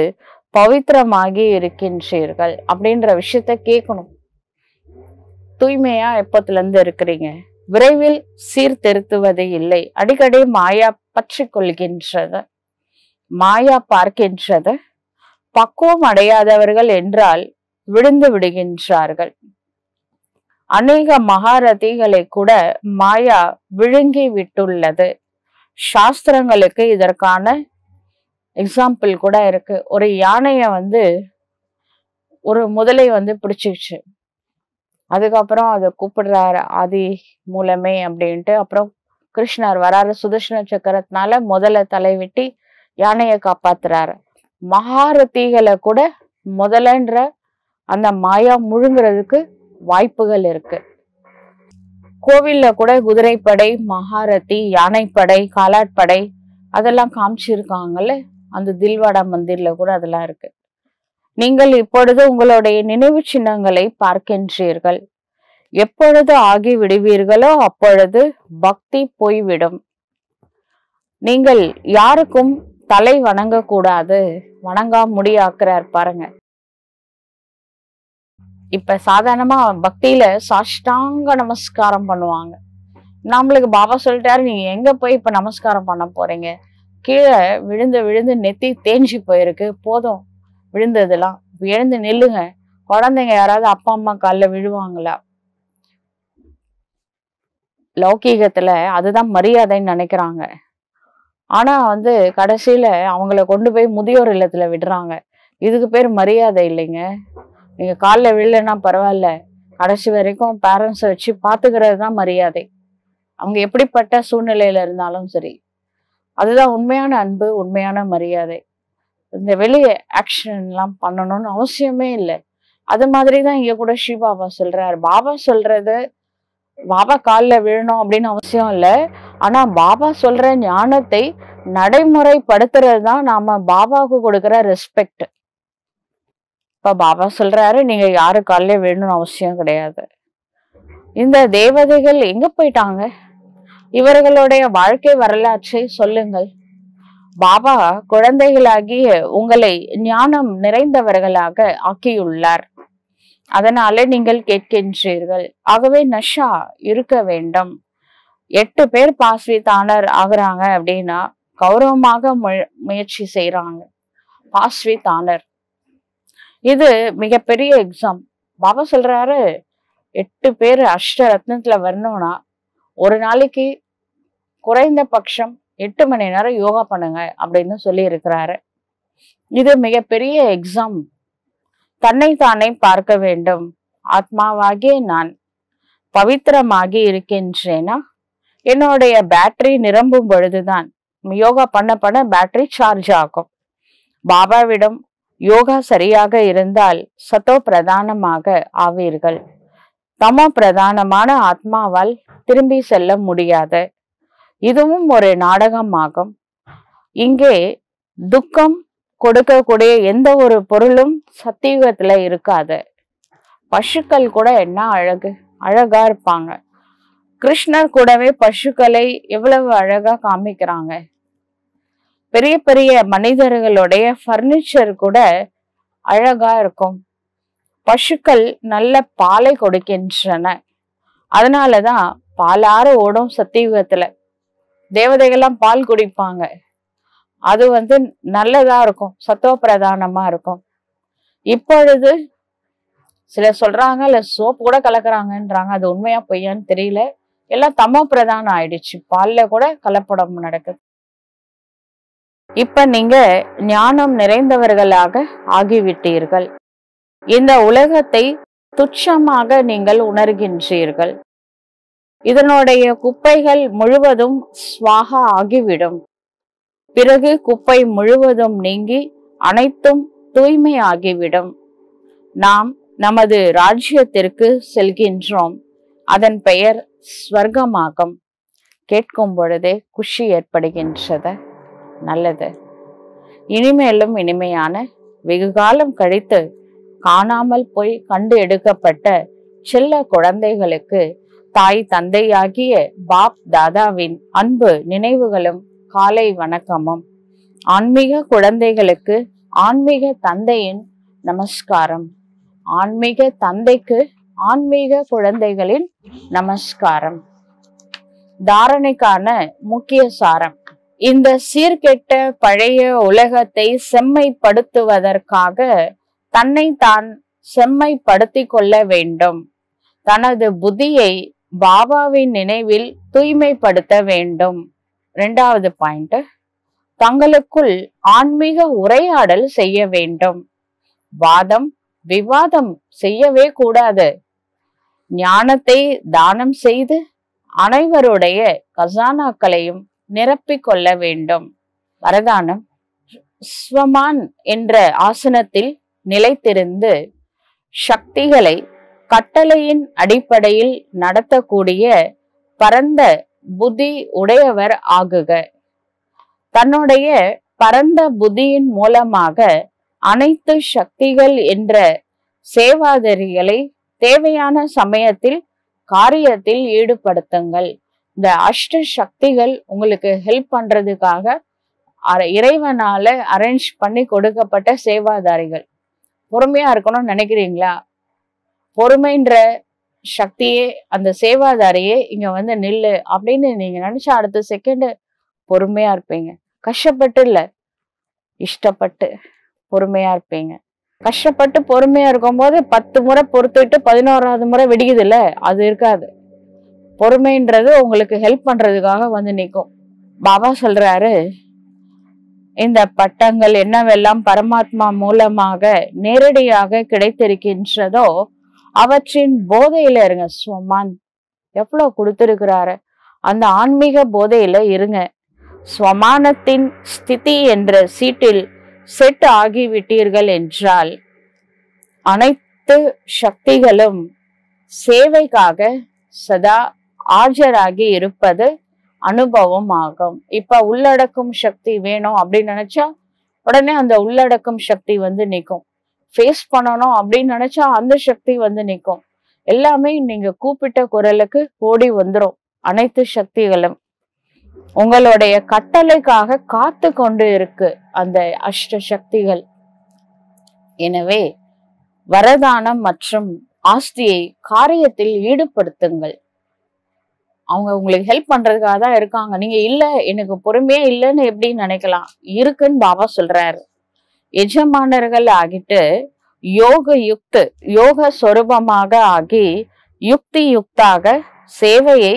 பவித்திரமாகி இருக்கின்றீர்கள் அப்படின்ற விஷயத்த கேட்கணும். தூய்மையா எப்பத்துல இருந்து இருக்கிறீங்க? விரைவில் சீர்திருத்துவது இல்லை. அடிக்கடி மாயா பற்றி கொள்கின்றது. மாயா பார்க்கின்றது. பக்குவம் அடையாதவர்கள் என்றால் விழுந்து விடுகின்றார்கள். அநேக மகாரதிகளை கூட மாயா விழுங்கி விட்டுள்ளது. சாஸ்திரங்களுக்கு இதற்கான எக்ஸாம்பிள் கூட இருக்கு. ஒரு யானைய வந்து ஒரு முதலை வந்து பிடிச்சிச்சு அதுக்கப்புறம் அதை கூப்பிடுறாரு ஆதி மூலமே அப்படின்ட்டு. அப்புறம் கிருஷ்ணர் வராரு. சுதர்ஷன சக்கரத்தினால முதல்ல தலைவிட்டி யானையை காப்பாத்துறாரு. மகாரதிகளை கூட முதலன்ற அந்த மாயா முழுங்கிறதுக்கு வாய்ப்புகள் இருக்கு. கோவில்ல கூட குதிரைப்படை மகாரதி யானைப்படை காலாட்படை அதெல்லாம் காமிச்சிருக்காங்கல்ல? அந்த தில்வாடா மந்திரில கூட அதெல்லாம் இருக்கு. நீங்கள் இப்பொழுது உங்களுடைய நினைவு சின்னங்களை பார்க்கின்றீர்கள். எப்பொழுது ஆகி விடுவீர்களோ அப்பொழுது பக்தி போய்விடும். நீங்கள் யாருக்கும் தலை வணங்க கூடாது. வணங்கா முடியாக்குறார் பாருங்க. இப்ப சாதாரணமா பக்தியில சாஷ்டாங்க நமஸ்காரம் பண்ணுவாங்க. நம்மளுக்கு பாபா சொல்லிட்டாரு நீங்க எங்க போய் இப்ப நமஸ்காரம் பண்ண போறீங்க? கீழே விழுந்து விழுந்து நெத்தி தேஞ்சு போயிருக்கு. போதும். விழுந்ததெல்லாம். எழுந்து நில்லுங்க. குழந்தைங்க யாராவது அப்பா அம்மா காலில் விழுவாங்களா? லௌகீகத்துல அதுதான் மரியாதைன்னு நினைக்கிறாங்க. ஆனா வந்து கடைசியில அவங்கள கொண்டு போய் முதியோர் இல்லத்துல விடுறாங்க. இதுக்கு பேர் மரியாதை இல்லைங்க. நீங்க காலில் விழலைன்னா பரவாயில்ல. கடைசி வரைக்கும் பேரண்ட்ஸை வச்சு பார்த்துக்கிறது தான் மரியாதை. அவங்க எப்படிப்பட்ட சூழ்நிலையில இருந்தாலும் சரி. அதுதான் உண்மையான அன்பு உண்மையான மரியாதை. இந்த வெளியே ஆக்ஷன்லாம் பண்ணணும்னு அவசியமே இல்லை. அது மாதிரி தான் இங்கே கூட ஸ்ரீ பாபா சொல்கிறார் பாபா சொல்கிறது பாபா காலில் விழணும் அப்படின்னு அவசியம் இல்லை. ஆனால் பாபா சொல்கிற ஞானத்தை நடைமுறைப்படுத்துறது தான் நாம் பாபாவுக்கு கொடுக்குற ரெஸ்பெக்ட் இப்போ பாபா சொல்கிறாரு நீங்கள் யாரு காலில் விழணும்னு அவசியம் கிடையாது. இந்த தேவதைகள் எங்கே போயிட்டாங்க? இவர்களுடைய வாழ்க்கை வரலாற்றை சொல்லுங்கள். பாபா குழந்தைகளாகிய உங்களை ஞானம் நிறைந்தவர்களாக ஆக்கியுள்ளார். அதனால நீங்கள் கேட்கின்றீர்கள் ஆகவே நஷா இருக்க வேண்டும். எட்டு பேர் பாஸ்வித்தானர் ஆகுறாங்க அப்படின்னா கௌரவமாக முயற்சி செய்யறாங்க பாஸ்வித்தானர் இது மிகப்பெரிய எக்ஸாம் பாபா சொல்றாரு எட்டு பேர் அஷ்ட ரத்னத்துல வரணும்னா ஒரு நாளைக்கு குறைந்த பட்சம் எட்டு மணி நேரம் யோகா பண்ணுங்க அப்படின்னு சொல்லி இருக்கிறாரு இது மிகப்பெரிய எக்ஸாம் தன்னைத்தானே பார்க்க வேண்டும். ஆத்மாவாகிய நான் பவித்திரமாகி இருக்கின்றேனா? என்னுடைய பேட்டரி நிரம்பும் பொழுதுதான் யோகா பண்ண பண்ண பேட்டரி சார்ஜ் ஆகும். பாபாவிடம் யோகா சரியாக இருந்தால் சத்தோ பிரதானமாக ஆவீர்கள். தமோ பிரதானமான ஆத்மாவால் திரும்பி செல்ல முடியாது. இதுவும் ஒரு நாடகமாகும். இங்கே துக்கம் கொடுக்கக்கூடிய எந்த ஒரு பொருளும் சத்தியுகத்துல இருக்காது. பசுக்கள் கூட என்ன அழகு அழகா இருப்பாங்க. கிருஷ்ணர் கூடவே பசுக்களை எவ்வளவு அழகா காமிக்கிறாங்க. பெரிய பெரிய மனிதர்களுடைய ஃபர்னிச்சர் கூட அழகா இருக்கும். பசுக்கள் நல்ல பாலை கொடுக்கின்றன. அதனாலதான் பாலாறு ஓடும் சத்தியுகத்துல. தேவதைகள்லாம் பால் குடிப்பாங்க. அது வந்து நல்லதா இருக்கும். சத்துவ பிரதானமா இருக்கும். இப்பொழுது சிலர் சொல்றாங்க இல்ல சோப்பு கூட கலக்குறாங்கன்றாங்க. அது உண்மையா பொய்யான்னு தெரியல. எல்லாம் தமோ பிரதானம் ஆயிடுச்சு. பால்ல கூட கலப்படம் நடக்குது. இப்ப நீங்க ஞானம் நிறைந்தவர்களாக ஆகிவிட்டீர்கள். இந்த உலகத்தை துச்சமாக நீங்கள் உணர்கின்றீர்கள். இதனுடைய குப்பைகள் முழுவதும் சுவாகா ஆகிவிடும். பிறகு குப்பை முழுவதும் நீங்கி அனைத்தும் தூய்மையாகிவிடும். நாம் நமது ராஜ்யத்திற்கு செல்கின்றோம். அதன் பெயர் ஸ்வர்க்கமாகும். கேட்கும் பொழுதே குஷி ஏற்படுகின்றது. நல்லது. இனிமேலும் இனிமையான வெகு காலம் கழித்து காணாமல் போய் கண்டு எடுக்கப்பட்ட செல்ல குழந்தைகளுக்கு தாய் தந்தையாகிய பாப் தாதாவின் அன்பு நினைவுகளும் காலை வணக்கமும். ஆன்மீக குழந்தைகளுக்கு ஆன்மீக தந்தையின் நமஸ்காரம். ஆன்மீக தந்தைக்கு ஆன்மீக குழந்தைகளின் நமஸ்காரம். தாரணைக்கான முக்கிய சாரம். இந்த சீர்கெட்ட பழைய உலகத்தை செம்மைப்படுத்துவதற்காக தன்னை தான் செம்மைப்படுத்திக் கொள்ள வேண்டும். தனது புத்தியை பாபாவின் நினைவில் தூய்மைப்படுத்த வேண்டும். ரெண்டாவது பாயிண்ட் தங்களுக்குள் ஆன்மீக உரையாடல் செய்ய வேண்டும். வாதம் விவாதம் செய்யவே கூடாது. ஞானத்தை தானம் செய்து அனைவருடைய கசானாக்களையும் நிரப்பிக் கொள்ள வேண்டும். வரதானம் ஸ்வமான் என்ற ஆசனத்தில் நிலைத்திருந்து சக்திகளை கட்டளையின் அடிப்படையில் நடத்தக்கூடிய பரந்த புத்தி உடையவர் ஆகுக. தன்னுடைய பரந்த புத்தியின் மூலமாக அனைத்து சக்திகள் என்ற சேவாதரிகளை தேவையான சமயத்தில் காரியத்தில் ஈடுபடுத்துங்கள். இந்த அஷ்ட சக்திகள் உங்களுக்கு ஹெல்ப் பண்றதுக்காக இறைவனால அரேஞ்ச் பண்ணி கொடுக்கப்பட்ட சேவாதாரிகள். பொறுமையா இருக்கணும்னு நினைக்கிறீங்களா? பொறுமைன்ற சக்தியே அந்த சேவாதாரையே இங்க வந்து நில்லு அப்படின்னு நீங்க நினைச்சா அடுத்த செகண்ட் பொறுமையா இருப்பீங்க. கஷ்டப்பட்டு இல்ல இஷ்டப்பட்டு பொறுமையா இருப்பீங்க. கஷ்டப்பட்டு பொறுமையா இருக்கும்போது பத்து முறை பொறுத்துட்டு பதினோராவது முறை வெடிக்குது இல்ல அது இருக்காது. பொறுமைன்றது உங்களுக்கு ஹெல்ப் பண்றதுக்காக வந்து நிற்கும் பாபா சொல்றாரு இந்த பட்டங்கள் என்னவெல்லாம் பரமாத்மா மூலமாக நேரடியாக கிடைத்திருக்கின்றதோ அவற்றின் போதையில இருங்க. சுவமான் எவ்வளவு கொடுத்துருக்கிறாரு? அந்த ஆன்மீக போதையில இருங்க. ஸ்வமானத்தின் ஸ்திதி என்ற சீட்டில் செட் ஆகிவிட்டீர்கள் என்றால் அனைத்து சக்திகளும் சேவைக்காக சதா ஆஜராகி இருப்பது அனுபவம் ஆகும் இப்ப உள்ளடக்கும் சக்தி வேணும் அப்படின்னு நினைச்சா உடனே அந்த உள்ளடக்கும் சக்தி வந்து நிற்கும். ஃபேஸ் பண்ணணும் அப்படின்னு நினைச்சா அந்த சக்தி வந்து நிற்கும் எல்லாமே நீங்க கூப்பிட்ட குரலுக்கு ஓடி வந்துடும் அனைத்து சக்திகளும். உங்களுடைய கட்டளைக்காக காத்து கொண்டு இருக்கு அந்த அஷ்ட சக்திகள். எனவே வரதானம் மற்றும் ஆஸ்தியை காரியத்தில் ஈடுபடுத்துங்கள். அவங்க உங்களுக்கு ஹெல்ப் பண்றதுக்காக தான் இருக்காங்க. நீங்க இல்ல எனக்கு பொறுமையே இல்லைன்னு எப்படி நினைக்கலாம்? இருக்குன்னு பாபா சொல்றாரு. எஜமானர்கள் ஆகிட்டு யோக யுக்து யோக சொரூபமாக ஆகி யுக்தி யுக்தாக சேவையை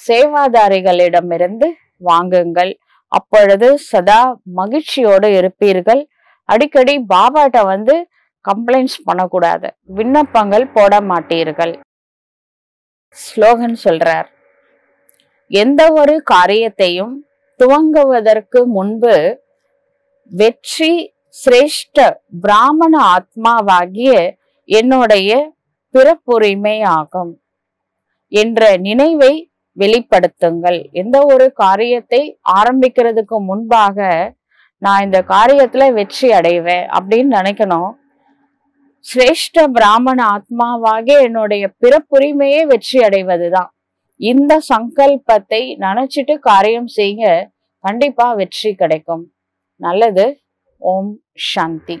சேவாதாரிகளிடமிருந்து வாங்குங்கள். அப்பொழுது சதா மகிழ்ச்சியோடு இருப்பீர்கள். அடிக்கடி பாபாட்ட வந்து கம்ப்ளைண்ட்ஸ் பண்ணக்கூடாது. விண்ணப்பங்கள் போட மாட்டீர்கள். ஸ்லோகன் சொல்றார் எந்த ஒரு காரியத்தையும் துவங்குவதற்கு முன்பு வெற்றி சிரேஷ்ட பிராமண ஆத்மாவாகிய என்னுடைய பிறப்புரிமை ஆகும் என்ற நினைவை வெளிப்படுத்துங்கள். எந்த ஒரு காரியத்தை ஆரம்பிக்கிறதுக்கு முன்பாக நான் இந்த காரியத்துல வெற்றி அடைவேன் அப்படின்னு நினைக்கணும். சிரேஷ்ட பிராமண ஆத்மாவாகிய என்னுடைய பிறப்புரிமையே வெற்றி அடைவதுதான். இந்த சங்கல்பத்தை நினைச்சிட்டு காரியம் செய்ய கண்டிப்பா வெற்றி கிடைக்கும். நல்லது. ஓம் சாந்தி